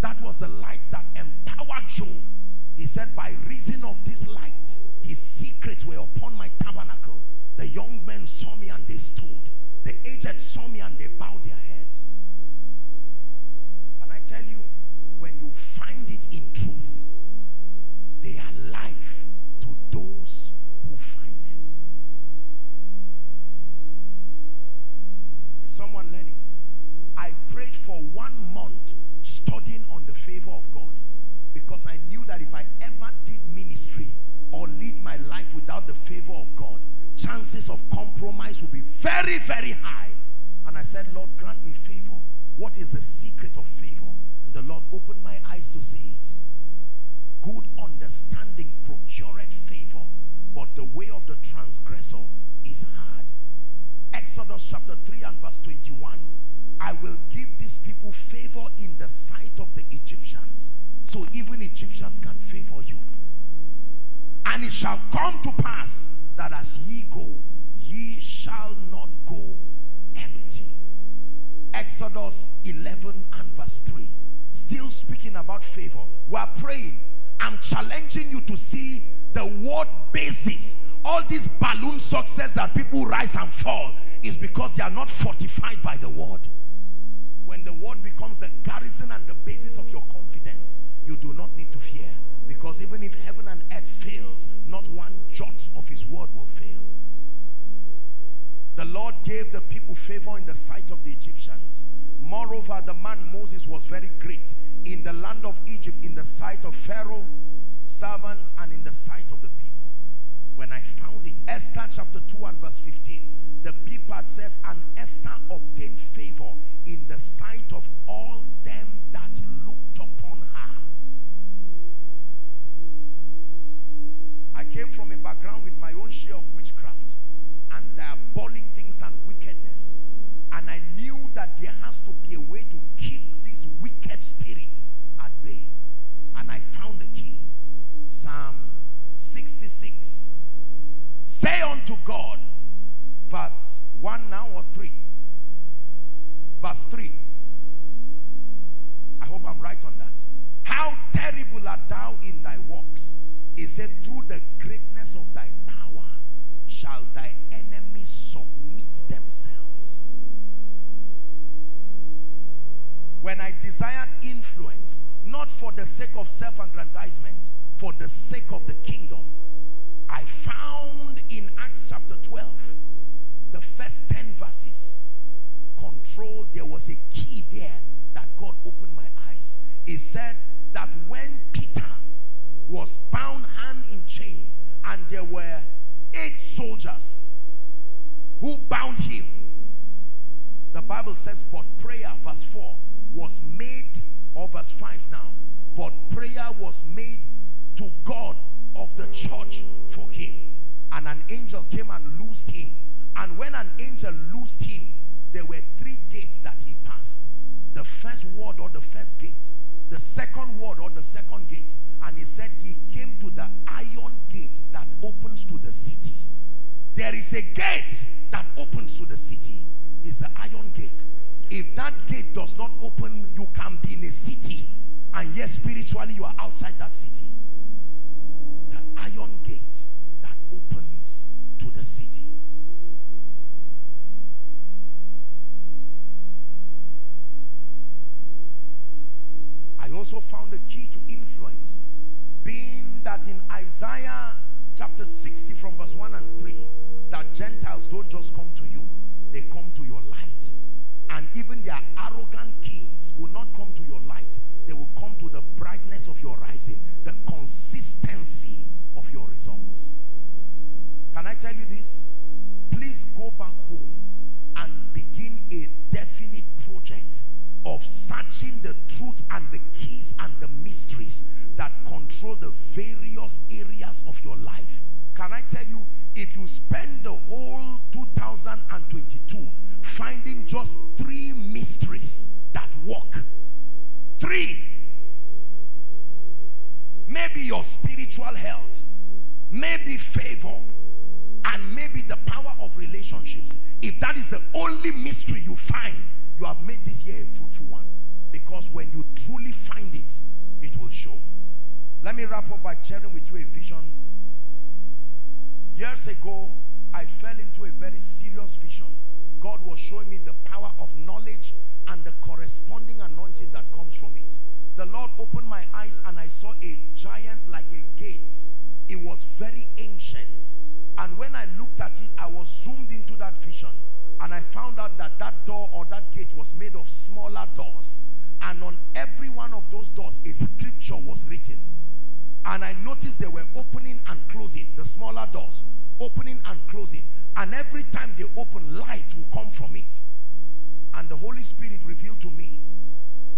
That was the light that empowered Job. He said, by reason of this light, his secrets were upon my tabernacle. The young men saw me and they stood. The aged saw me and they bowed their heads. Without the favor of God, chances of compromise will be very, very high. And I said, Lord, grant me favor. What is the secret of favor? And the Lord opened my eyes to see it. Good understanding procureth favor, but the way of the transgressor is hard. Exodus chapter 3 and verse 21. I will give these people favor in the sight of the Egyptians. So even Egyptians can favor you. And it shall come to pass that as ye go, ye shall not go empty. Exodus 11 and verse 3. Still speaking about favor. We are praying. I'm challenging you to see the word basis. All this balloon success that people rise and fall is because they are not fortified by the word. When the word becomes the garrison and the basis of your confidence, you do not need to fear. Because even if heaven and earth fails, not one jot of his word will fail. The Lord gave the people favor in the sight of the Egyptians. Moreover, the man Moses was very great in the land of Egypt, in the sight of Pharaoh, servants, and in the sight of the people. When I found it, Esther chapter 2 and verse 15, the B part says, And Esther obtained favor in the sight of all them came from a background with my own share of witchcraft and diabolic things and wickedness. And I knew that there has sake of self-aggrandizement, for the sake of the kingdom, I found in Acts chapter 12, the first 10 verses, control, there was a key there that God opened my eyes. He said that when Peter was bound hand in chain and there were eight soldiers who bound him the bible says but prayer verse 4 was made or verse 5 now but prayer was made to god of the church for him. And an angel came and loosed him. And when an angel loosed him there were three gates that he passed. The first word or the first gate. The second word or the second gate. And he said he came to the iron gate that opens to the city. There is a gate that opens to the city. Is the iron gate. If that gate does not open you can be in a city and yet spiritually you are outside that city. The iron gate that opens to the city. I also found the key to influence being that in Isaiah chapter 60 from verse 1 and 3 that Gentiles don't just come to you they come to your light. And even their arrogant kings will not come to to the brightness of your rising the consistency of your results can I tell you this please go back home and begin a definite project of searching the truth and the keys and the mysteries that control the various areas of your life. Can I tell you, if you spend the whole 2022 finding just three mysteries that work, three, maybe your spiritual health, maybe favor, and maybe the power of relationships. If that is the only mystery you find, you have made this year a fruitful one. Because when you truly find it, it will show. Let me wrap up by sharing with you a vision. Years ago, I fell into a very serious vision. God was showing me the power of knowledge and the corresponding anointing that comes from it. The Lord opened my eyes and I saw a giant like a gate. It was very ancient. And when I looked at it, I was zoomed into that vision. And I found out that that door or that gate was made of smaller doors. And on every one of those doors, a scripture was written. And I noticed they were opening and closing, the smaller doors, opening and closing. And every time they open, light will come from it. And the Holy Spirit revealed to me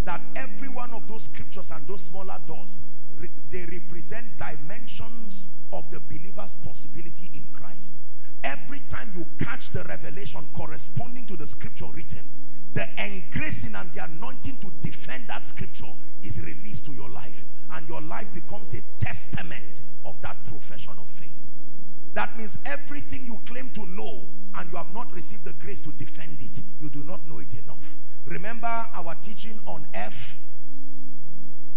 that every one of those scriptures and those smaller doors, re they represent dimensions of the believer's possibility in Christ. Every time you catch the revelation corresponding to the scripture written, the engracing and the anointing to defend that scripture is released to your life. And your life becomes a testament of that profession of faith. That means everything you claim to know and you have not received the grace to defend it, you do not know it enough. Remember our teaching on F?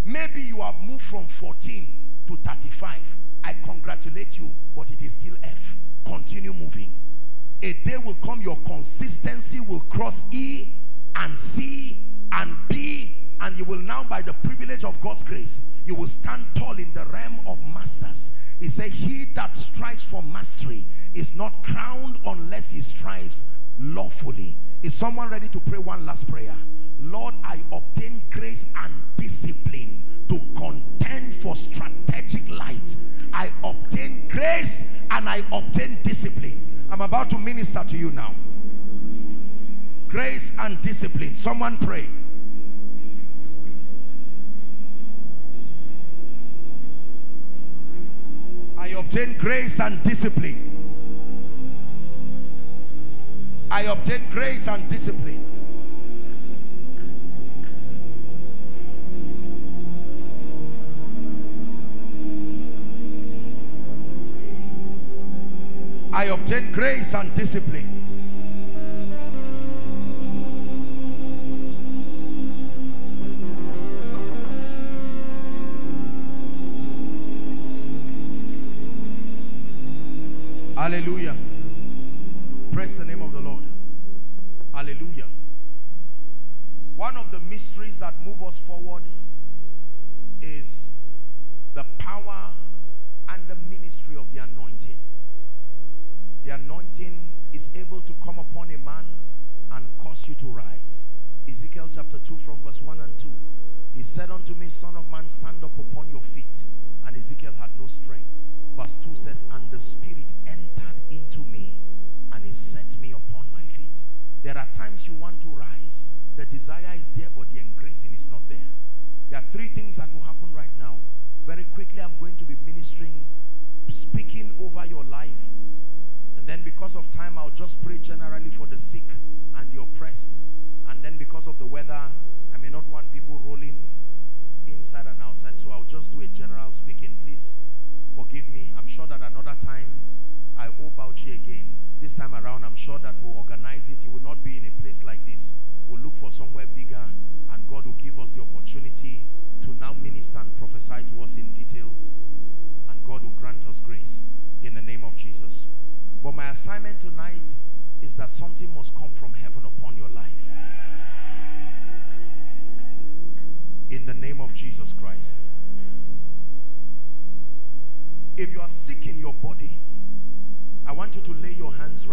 Maybe you have moved from 14 to 35. I congratulate you, but it is still F. Continue moving. A day will come, your consistency will cross E and C and B, and you will now, by the privilege of God's grace, you will stand tall in the realm of masters. He said, He that strives for mastery is not crowned unless he strives lawfully. Is someone ready to pray one last prayer? Lord, I obtain grace and discipline to contend for strategic light. I obtain grace and I obtain discipline. I'm about to minister to you now. Grace and discipline. Someone pray. I obtain grace and discipline. I obtain grace and discipline. I obtain grace and discipline.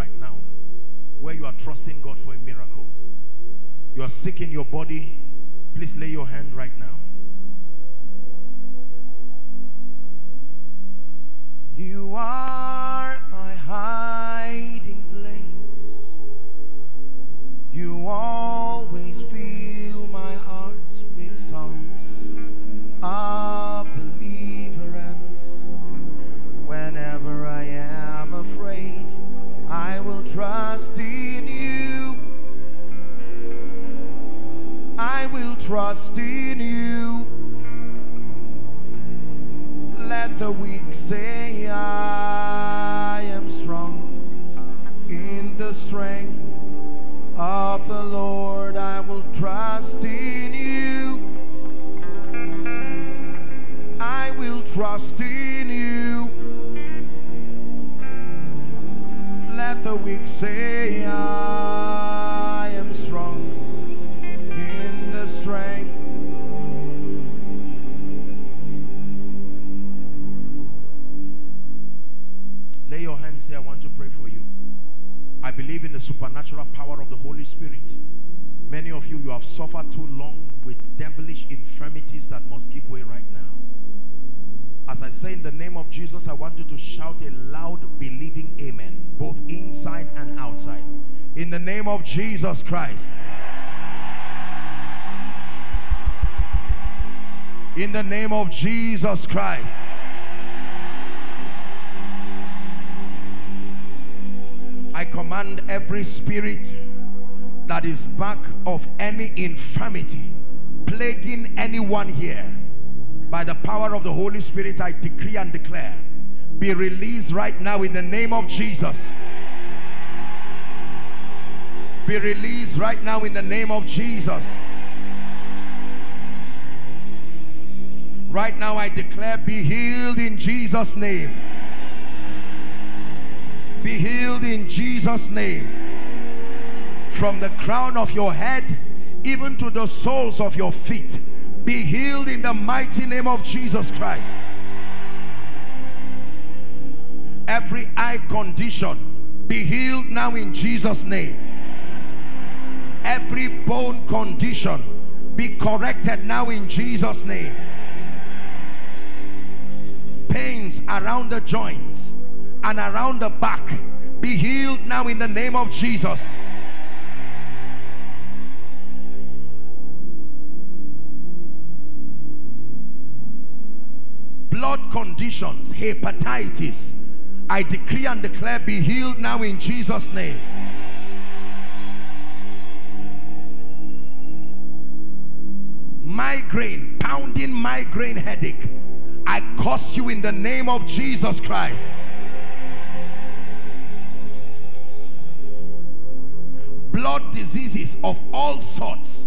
Right now where you are trusting God for a miracle. You are sick in your body, please lay your hand right now. You are my hiding place. You always trust in you. Let the weak say, I am strong in the strength of the Lord. I will trust in you. I will trust in you. Let the weak say, I supernatural power of the Holy Spirit. Many of you, you have suffered too long with devilish infirmities that must give way right now. As I say in the name of Jesus, I want you to shout a loud believing amen, both inside and outside. In the name of Jesus Christ. In the name of Jesus Christ. I command every spirit that is back of any infirmity plaguing anyone here by the power of the Holy Spirit I decree and declare be released right now in the name of Jesus. Be released right now in the name of Jesus. Right now I declare be healed in Jesus name be healed in Jesus name. From the crown of your head even to the soles of your feet be healed in the mighty name of Jesus Christ. Every eye condition be healed now in Jesus name. Every bone condition be corrected now in Jesus name. Pains around the joints and around the back be healed now in the name of Jesus. Blood conditions hepatitis I decree and declare be healed now in Jesus name. Migraine pounding migraine headache I curse you in the name of Jesus Christ blood diseases of all sorts.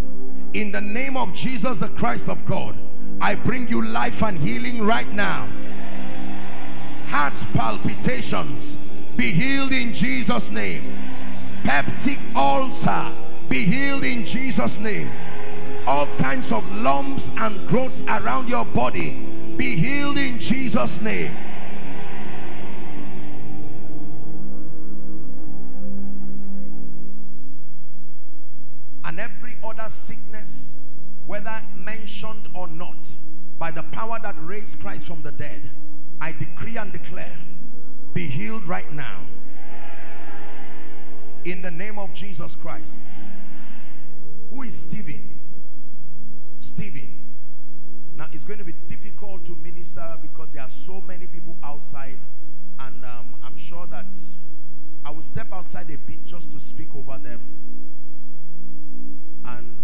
In the name of Jesus the Christ of God I bring you life and healing right now. Heart palpitations be healed in Jesus name. Peptic ulcer be healed in Jesus name. All kinds of lumps and growths around your body be healed in Jesus name whether mentioned or not by the power that raised Christ from the dead I decree and declare be healed right now. In the name of Jesus Christ. Who is Stephen? Stephen. Now it's going to be difficult to minister because there are so many people outside and um, I'm sure that I will step outside a bit just to speak over them. And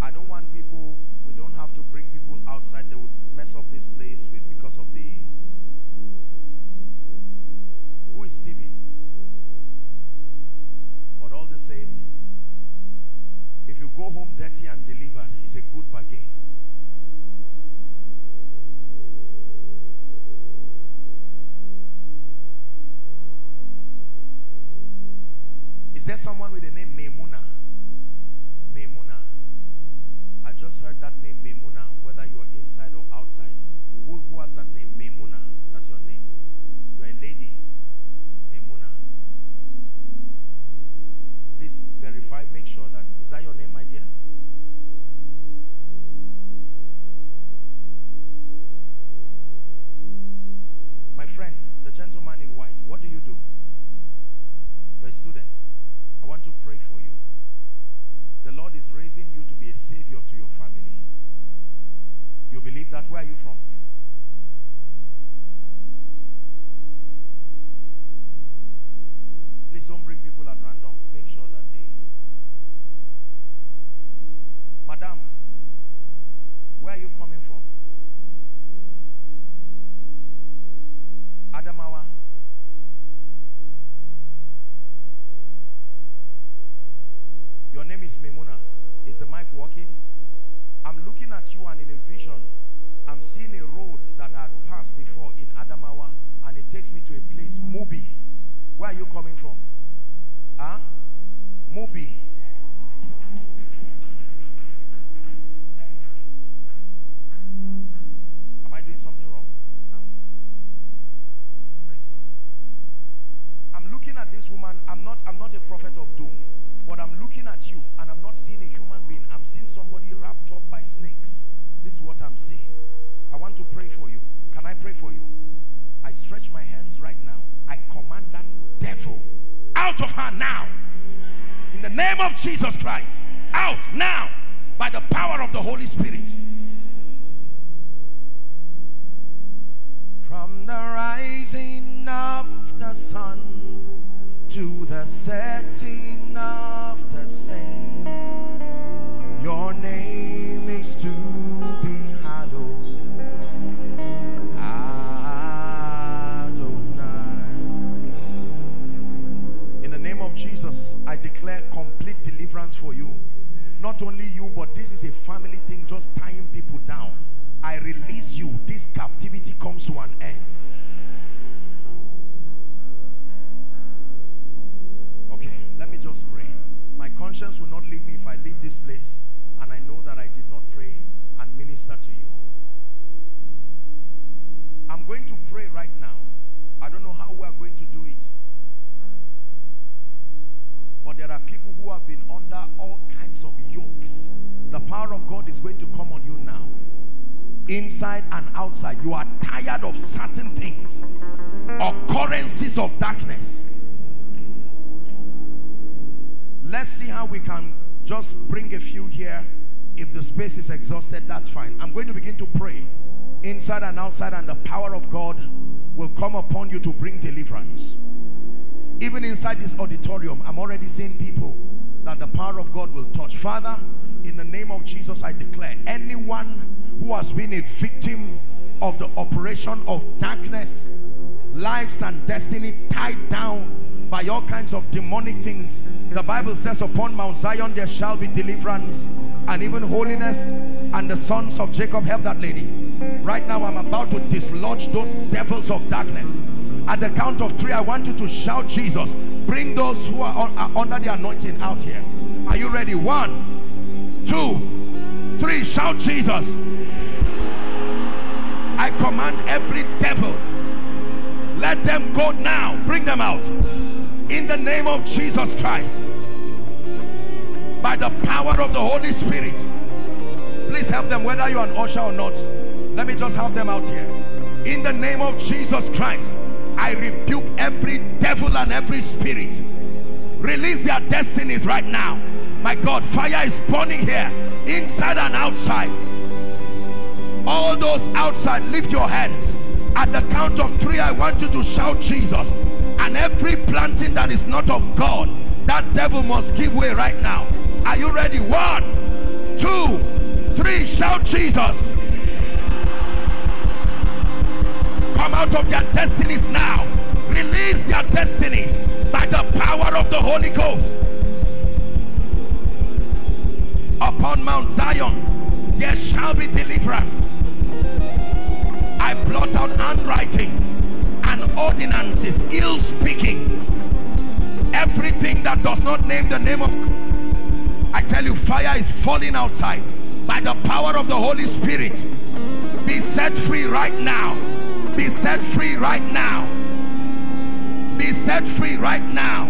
I don't want people we don't have to bring people outside they would mess up this place with because of the who is Stephen? But all the same if you go home dirty and delivered it's a good bargain. Is there someone with the name Memuna savior to your family. You believe that? Where are you from? Please don't bring people at random. Make sure that they madam where are you coming you and in a vision I'm seeing a road that I had passed before in Adamawa and it takes me to a place Mubi. Where are you coming from? Huh? Mubi. Am I doing something wrong now? Praise God. I'm looking at this woman I'm not I'm not a prophet of doom but I'm looking at you pray for you? Can I pray for you? I stretch my hands right now. I command that devil out of her now. In the name of Jesus Christ. Out now by the power of the Holy Spirit. From the rising of the sun to the setting of the same, your name is to declare complete deliverance for you. Not only you, but this is a family thing, just tying people down. I release you. This captivity comes to an end. Okay, let me just pray. My conscience will not leave me if I leave this place and I know that I did not pray and minister to you. I'm going to pray right now. There are people who have been under all kinds of yokes. The power of God is going to come on you now. Inside and outside. You are tired of certain things. Occurrences of darkness. Let's see how we can just bring a few here. If the space is exhausted, that's fine. I'm going to begin to pray inside and outside and the power of God will come upon you to bring deliverance. Even inside this auditorium, I'm already seeing people that the power of God will touch. Father, in the name of Jesus, I declare anyone who has been a victim of the operation of darkness, lives and destiny tied down by all kinds of demonic things. The Bible says upon Mount Zion there shall be deliverance and even holiness and the sons of Jacob help that lady. Right now I'm about to dislodge those devils of darkness. At the count of three, I want you to shout Jesus. Bring those who are, on, are under the anointing out here. Are you ready? One, two, three. Shout Jesus. I command every devil. Let them go now. Bring them out. In the name of Jesus Christ. By the power of the Holy Spirit. Please help them whether you're an usher or not. Let me just have them out here. In the name of Jesus Christ. I rebuke every devil and every spirit. Release their destinies right now. My God, fire is burning here, inside and outside. All those outside, lift your hands. At the count of three, I want you to shout Jesus. And every planting that is not of God, that devil must give way right now. Are you ready? One, two, three. Shout Jesus. Come out of their destinies now. Release their destinies by the power of the Holy Ghost. Upon Mount Zion, there shall be deliverance. I blot out handwritings and ordinances, ill speakings, everything that does not name the name of Christ. I tell you, fire is falling outside by the power of the Holy Spirit. Be set free right now. Be set free right now. Be set free right now.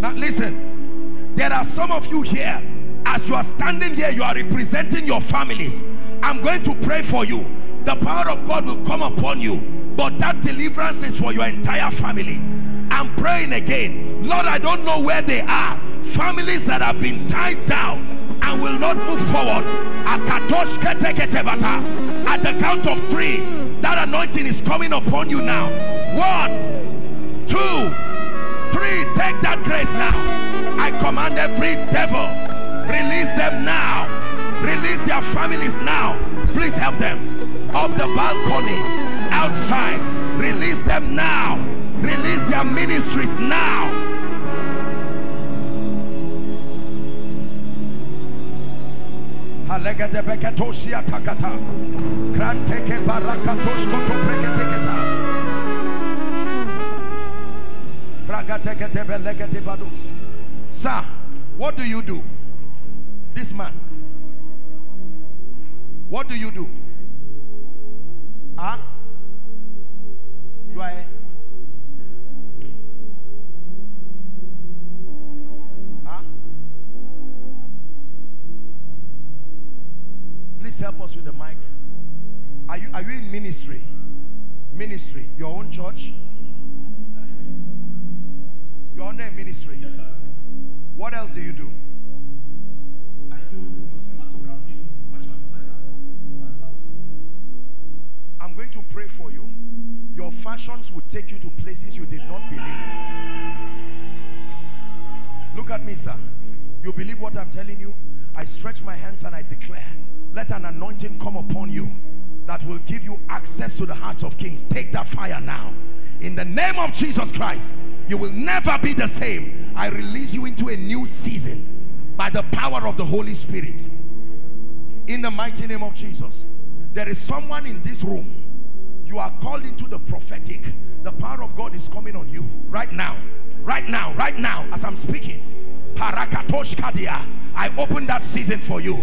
Now listen, there are some of you here, as you are standing here, you are representing your families. I'm going to pray for you. The power of God will come upon you, but that deliverance is for your entire family. I'm praying again. Lord, I don't know where they are. Families that have been tied down and will not move forward. At the count of three, that anointing is coming upon you now. One, two, three. Take that grace now. I command every devil, release them now. Release their families now. Please help them. Up the balcony, outside. Release them now. Release their ministries now. Koto preketeketa. Bragatekete belegete bados. Sir, what do you do? This man. What do you do? Huh? Us with the mic. Are you are you in ministry? Ministry, your own church? You're under a ministry. Yes, sir. What else do you do? I do cinematography, fashion designer, and plastic. I'm going to pray for you. Your fashions will take you to places you did not believe. Look at me, sir. You believe what I'm telling you? I stretch my hands and I declare, let an anointing come upon you that will give you access to the hearts of kings. Take that fire now. In the name of Jesus Christ, you will never be the same. I release you into a new season by the power of the Holy Spirit. In the mighty name of Jesus. There is someone in this room. You are called into the prophetic. The power of God is coming on you right now. Right now. Right now. As I'm speaking. I open that season for you.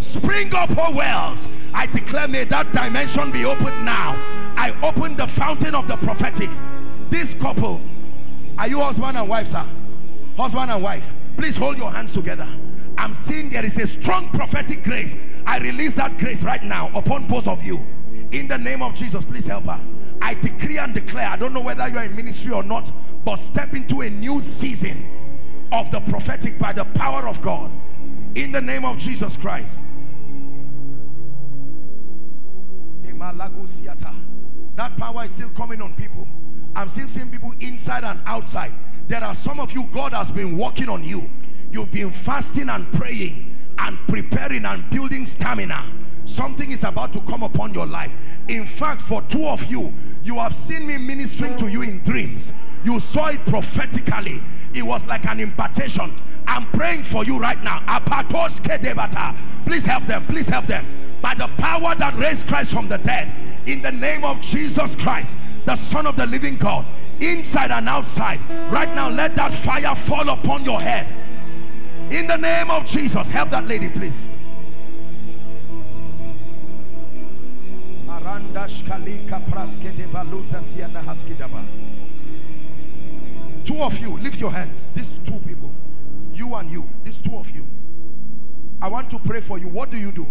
Spring up, oh wells. I declare, may that dimension be opened now. I open the fountain of the prophetic. This couple, are you husband and wife, sir? Husband and wife, please hold your hands together. I'm seeing there is a strong prophetic grace. I release that grace right now upon both of you. In the name of Jesus, please help her. I decree and declare, I don't know whether you are in ministry or not, but step into a new season of the prophetic by the power of God. In the name of Jesus Christ. That power is still coming on people. I'm still seeing people inside and outside. There are some of you, God has been working on you. You've been fasting and praying and preparing and building stamina. Something is about to come upon your life. In fact, for two of you, you have seen me ministering to you in dreams. You saw it prophetically. It was like an impartation. I'm praying for you right now. Please help them. Please help them. By the power that raised Christ from the dead, in the name of Jesus Christ, the Son of the living God, inside and outside, right now, let that fire fall upon your head. In the name of Jesus, help that lady, please. Two of you, lift your hands. These two people, you and you, these two of you. I want to pray for you. What do you do?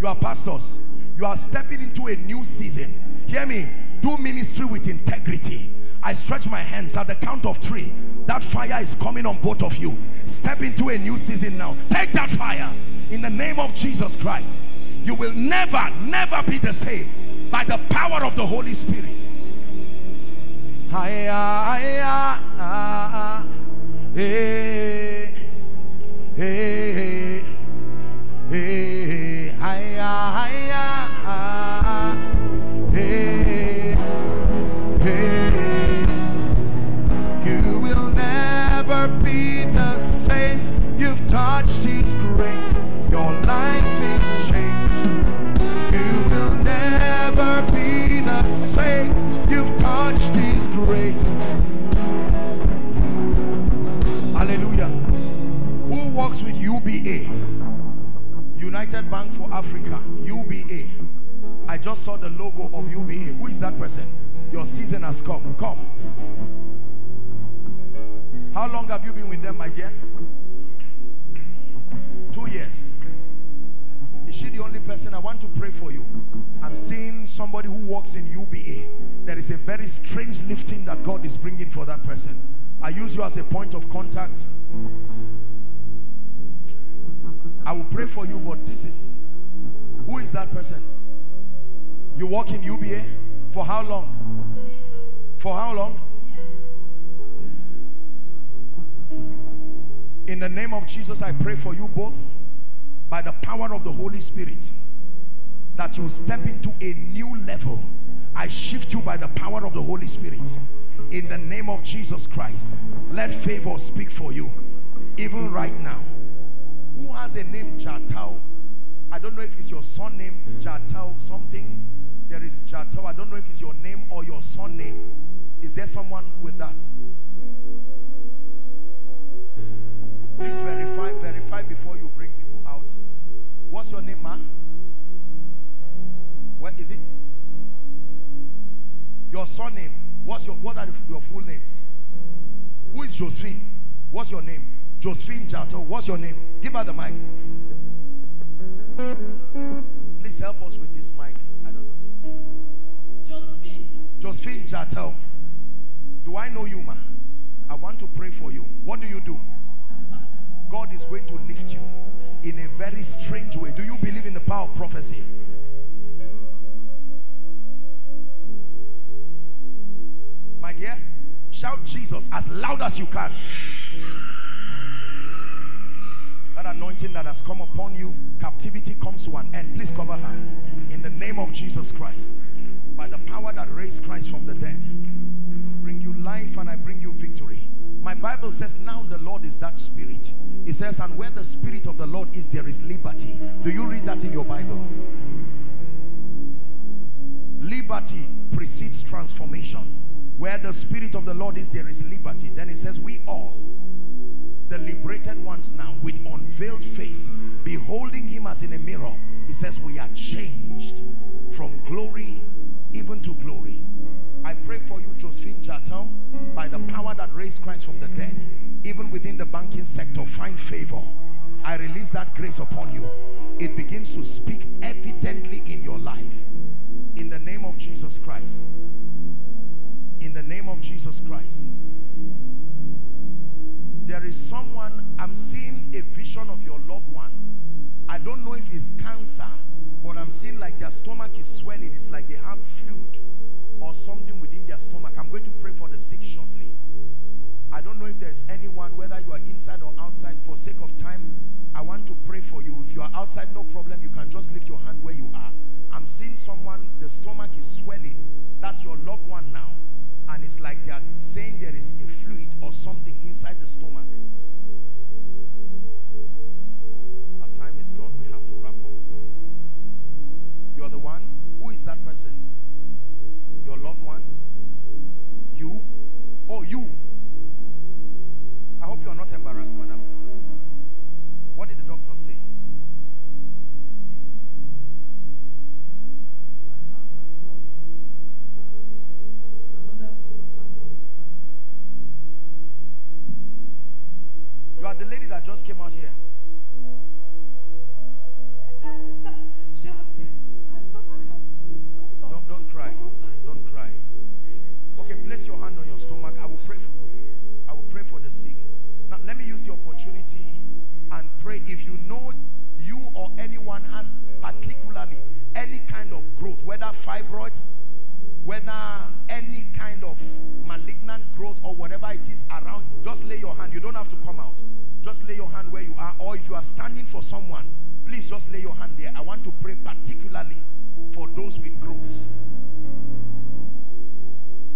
You are pastors. You are stepping into a new season. Hear me. Do ministry with integrity. I stretch my hands at the count of three. That fire is coming on both of you. Step into a new season now. Take that fire in the name of Jesus Christ. You will never, never be the same by the power of the Holy Spirit. Hey, hey, hey, hey. You will never be the same. You've touched His grace. Your life is changed. You will never be the same. You've touched His Hallelujah. Who works with UBA? United Bank for Africa. UBA. I just saw the logo of UBA. Who is that person? Your season has come. Come. How long have you been with them, my dear? Two years. Is she the only person? I want to pray for you. I'm seeing somebody who works in UBA. There is a very strange lifting that God is bringing for that person. I use you as a point of contact. I will pray for you, but this is who is that person? You work in UBA for how long? For how long? In the name of Jesus, I pray for you both by the power of the Holy Spirit that you step into a new level. I shift you by the power of the Holy Spirit. In the name of Jesus Christ, let favor speak for you. Even right now. Who has a name Jatao? I don't know if it's your son name Jatao something. There is Jatao. I don't know if it's your name or your son name. Is there someone with that? Please verify is it? Your surname. What's your what are your full names? Who is Josephine? What's your name? Josephine Jato. What's your name? Give her the mic. Please help us with this mic. I don't know. Josephine. Josephine Jato. Do I know you, ma? I want to pray for you. What do you do? God is going to lift you in a very strange way. Do you believe in the power of prophecy? Dear? Shout Jesus as loud as you can. That anointing that has come upon you, captivity comes to an end. Please cover her. In the name of Jesus Christ. By the power that raised Christ from the dead. Bring you life and I bring you victory. My Bible says now the Lord is that spirit. It says and where the spirit of the Lord is there is liberty. Do you read that in your Bible? Liberty precedes transformation. Where the Spirit of the Lord is, there is liberty. Then it says, we all, the liberated ones now, with unveiled face, beholding him as in a mirror, he says, we are changed from glory even to glory. I pray for you, Josephine Jatel, by the power that raised Christ from the dead, even within the banking sector, find favor. I release that grace upon you. It begins to speak evidently in your life. In the name of Jesus Christ. In the name of Jesus Christ. There is someone, I'm seeing a vision of your loved one. I don't know if it's cancer, but I'm seeing like their stomach is swelling. It's like they have fluid or something within their stomach. I'm going to pray for the sick shortly. I don't know if there's anyone, whether you are inside or outside, for sake of time, I want to pray for you. If you are outside, no problem. You can just lift your hand where you are. I'm seeing someone, the stomach is swelling. That's your loved one now. And it's like they are saying there is a fluid or something inside the stomach. Our time is gone. We have to wrap up. You're the one? That just came out here. Don't, don't cry. Don't cry. Okay, place your hand on your stomach. I will pray for I will pray for the sick. Now let me use the opportunity and pray if you know you or anyone has particularly any kind of growth, whether fibroid, whether any kind of malignant growth or whatever it is around, just lay your hand. You don't have to come out. Just lay your hand where you are. Or if you are standing for someone, please just lay your hand there. I want to pray particularly for those with growths.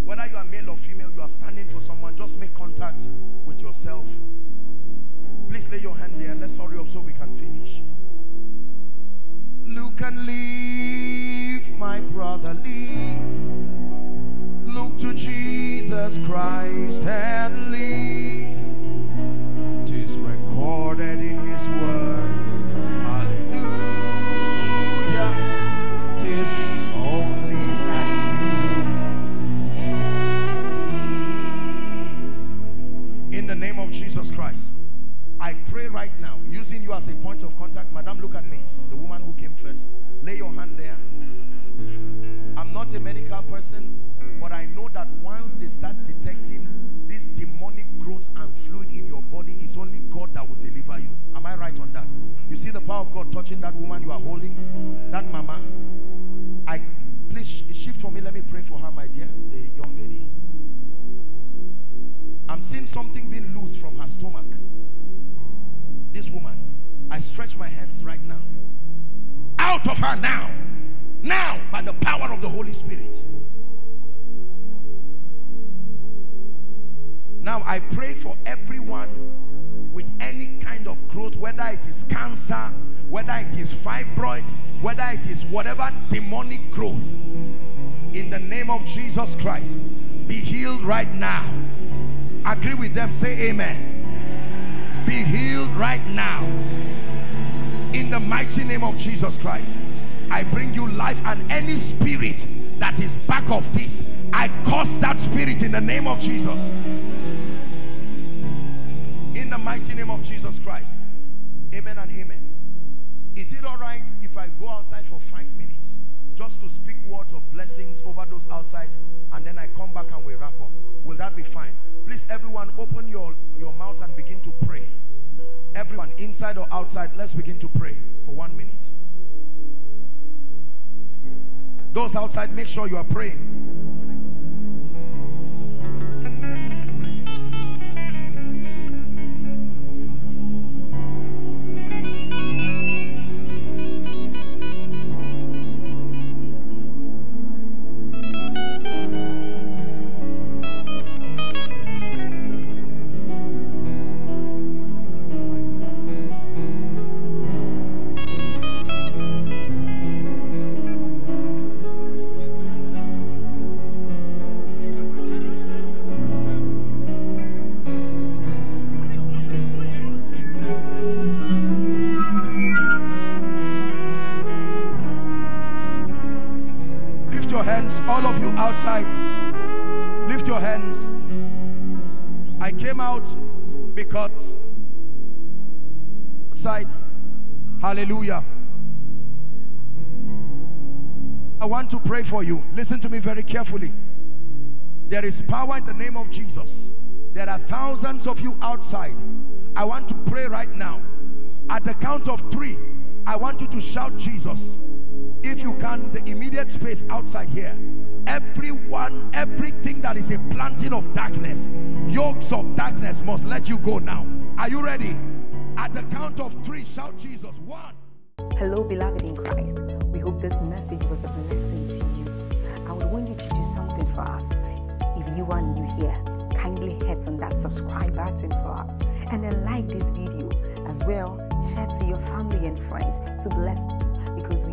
Whether you are male or female, you are standing for someone, just make contact with yourself. Please lay your hand there. Let's hurry up so we can finish. Look and leave, my brother, leave. Look to Jesus Christ and leave. Tis recorded in his word. Hallelujah. Tis only that you. In the name of Jesus Christ. I pray right now, using you as a point of contact. Madam, look at me. The woman who came first. Lay your a medical person, but I know that once they start detecting this demonic growth and fluid in your body, it's only God that will deliver you. Am I right on that? You see the power of God touching that woman you are holding? That mama? I Please shift for me. Let me pray for her, my dear. The young lady. I'm seeing something being loose from her stomach this woman I stretch my hands right now out of her now now by the power of the Holy Spirit. Now I pray for everyone with any kind of growth whether it is cancer whether it is fibroid whether it is whatever demonic growth. In the name of Jesus Christ be healed right now. Agree with them say amen. Be healed right now. In the mighty name of Jesus Christ I bring you life and any spirit that is back of this I curse that spirit in the name of Jesus. In the mighty name of Jesus Christ. Amen and amen. Is it all right if I go outside for five minutes just to speak words of blessings over those outside and then I come back and we wrap up? Will that be fine? Please everyone open your your mouth and begin to pray. Everyone inside or outside let's begin to pray for one minute those outside make sure you are praying outside, hallelujah. I want to pray for you. Listen to me very carefully. There is power in the name of Jesus. There are thousands of you outside. I want to pray right now. At the count of three, I want you to shout Jesus. If you can, the immediate space outside here. Everyone, everything that is a planting of darkness, yokes of darkness must let you go now. Are you ready? At the count of three, shout Jesus. One. Hello, beloved in Christ. We hope this message was a blessing to you. I would want you to do something for us. If you are new here, kindly hit on that subscribe button for us and then like this video as well. Share to your family and friends to bless them because we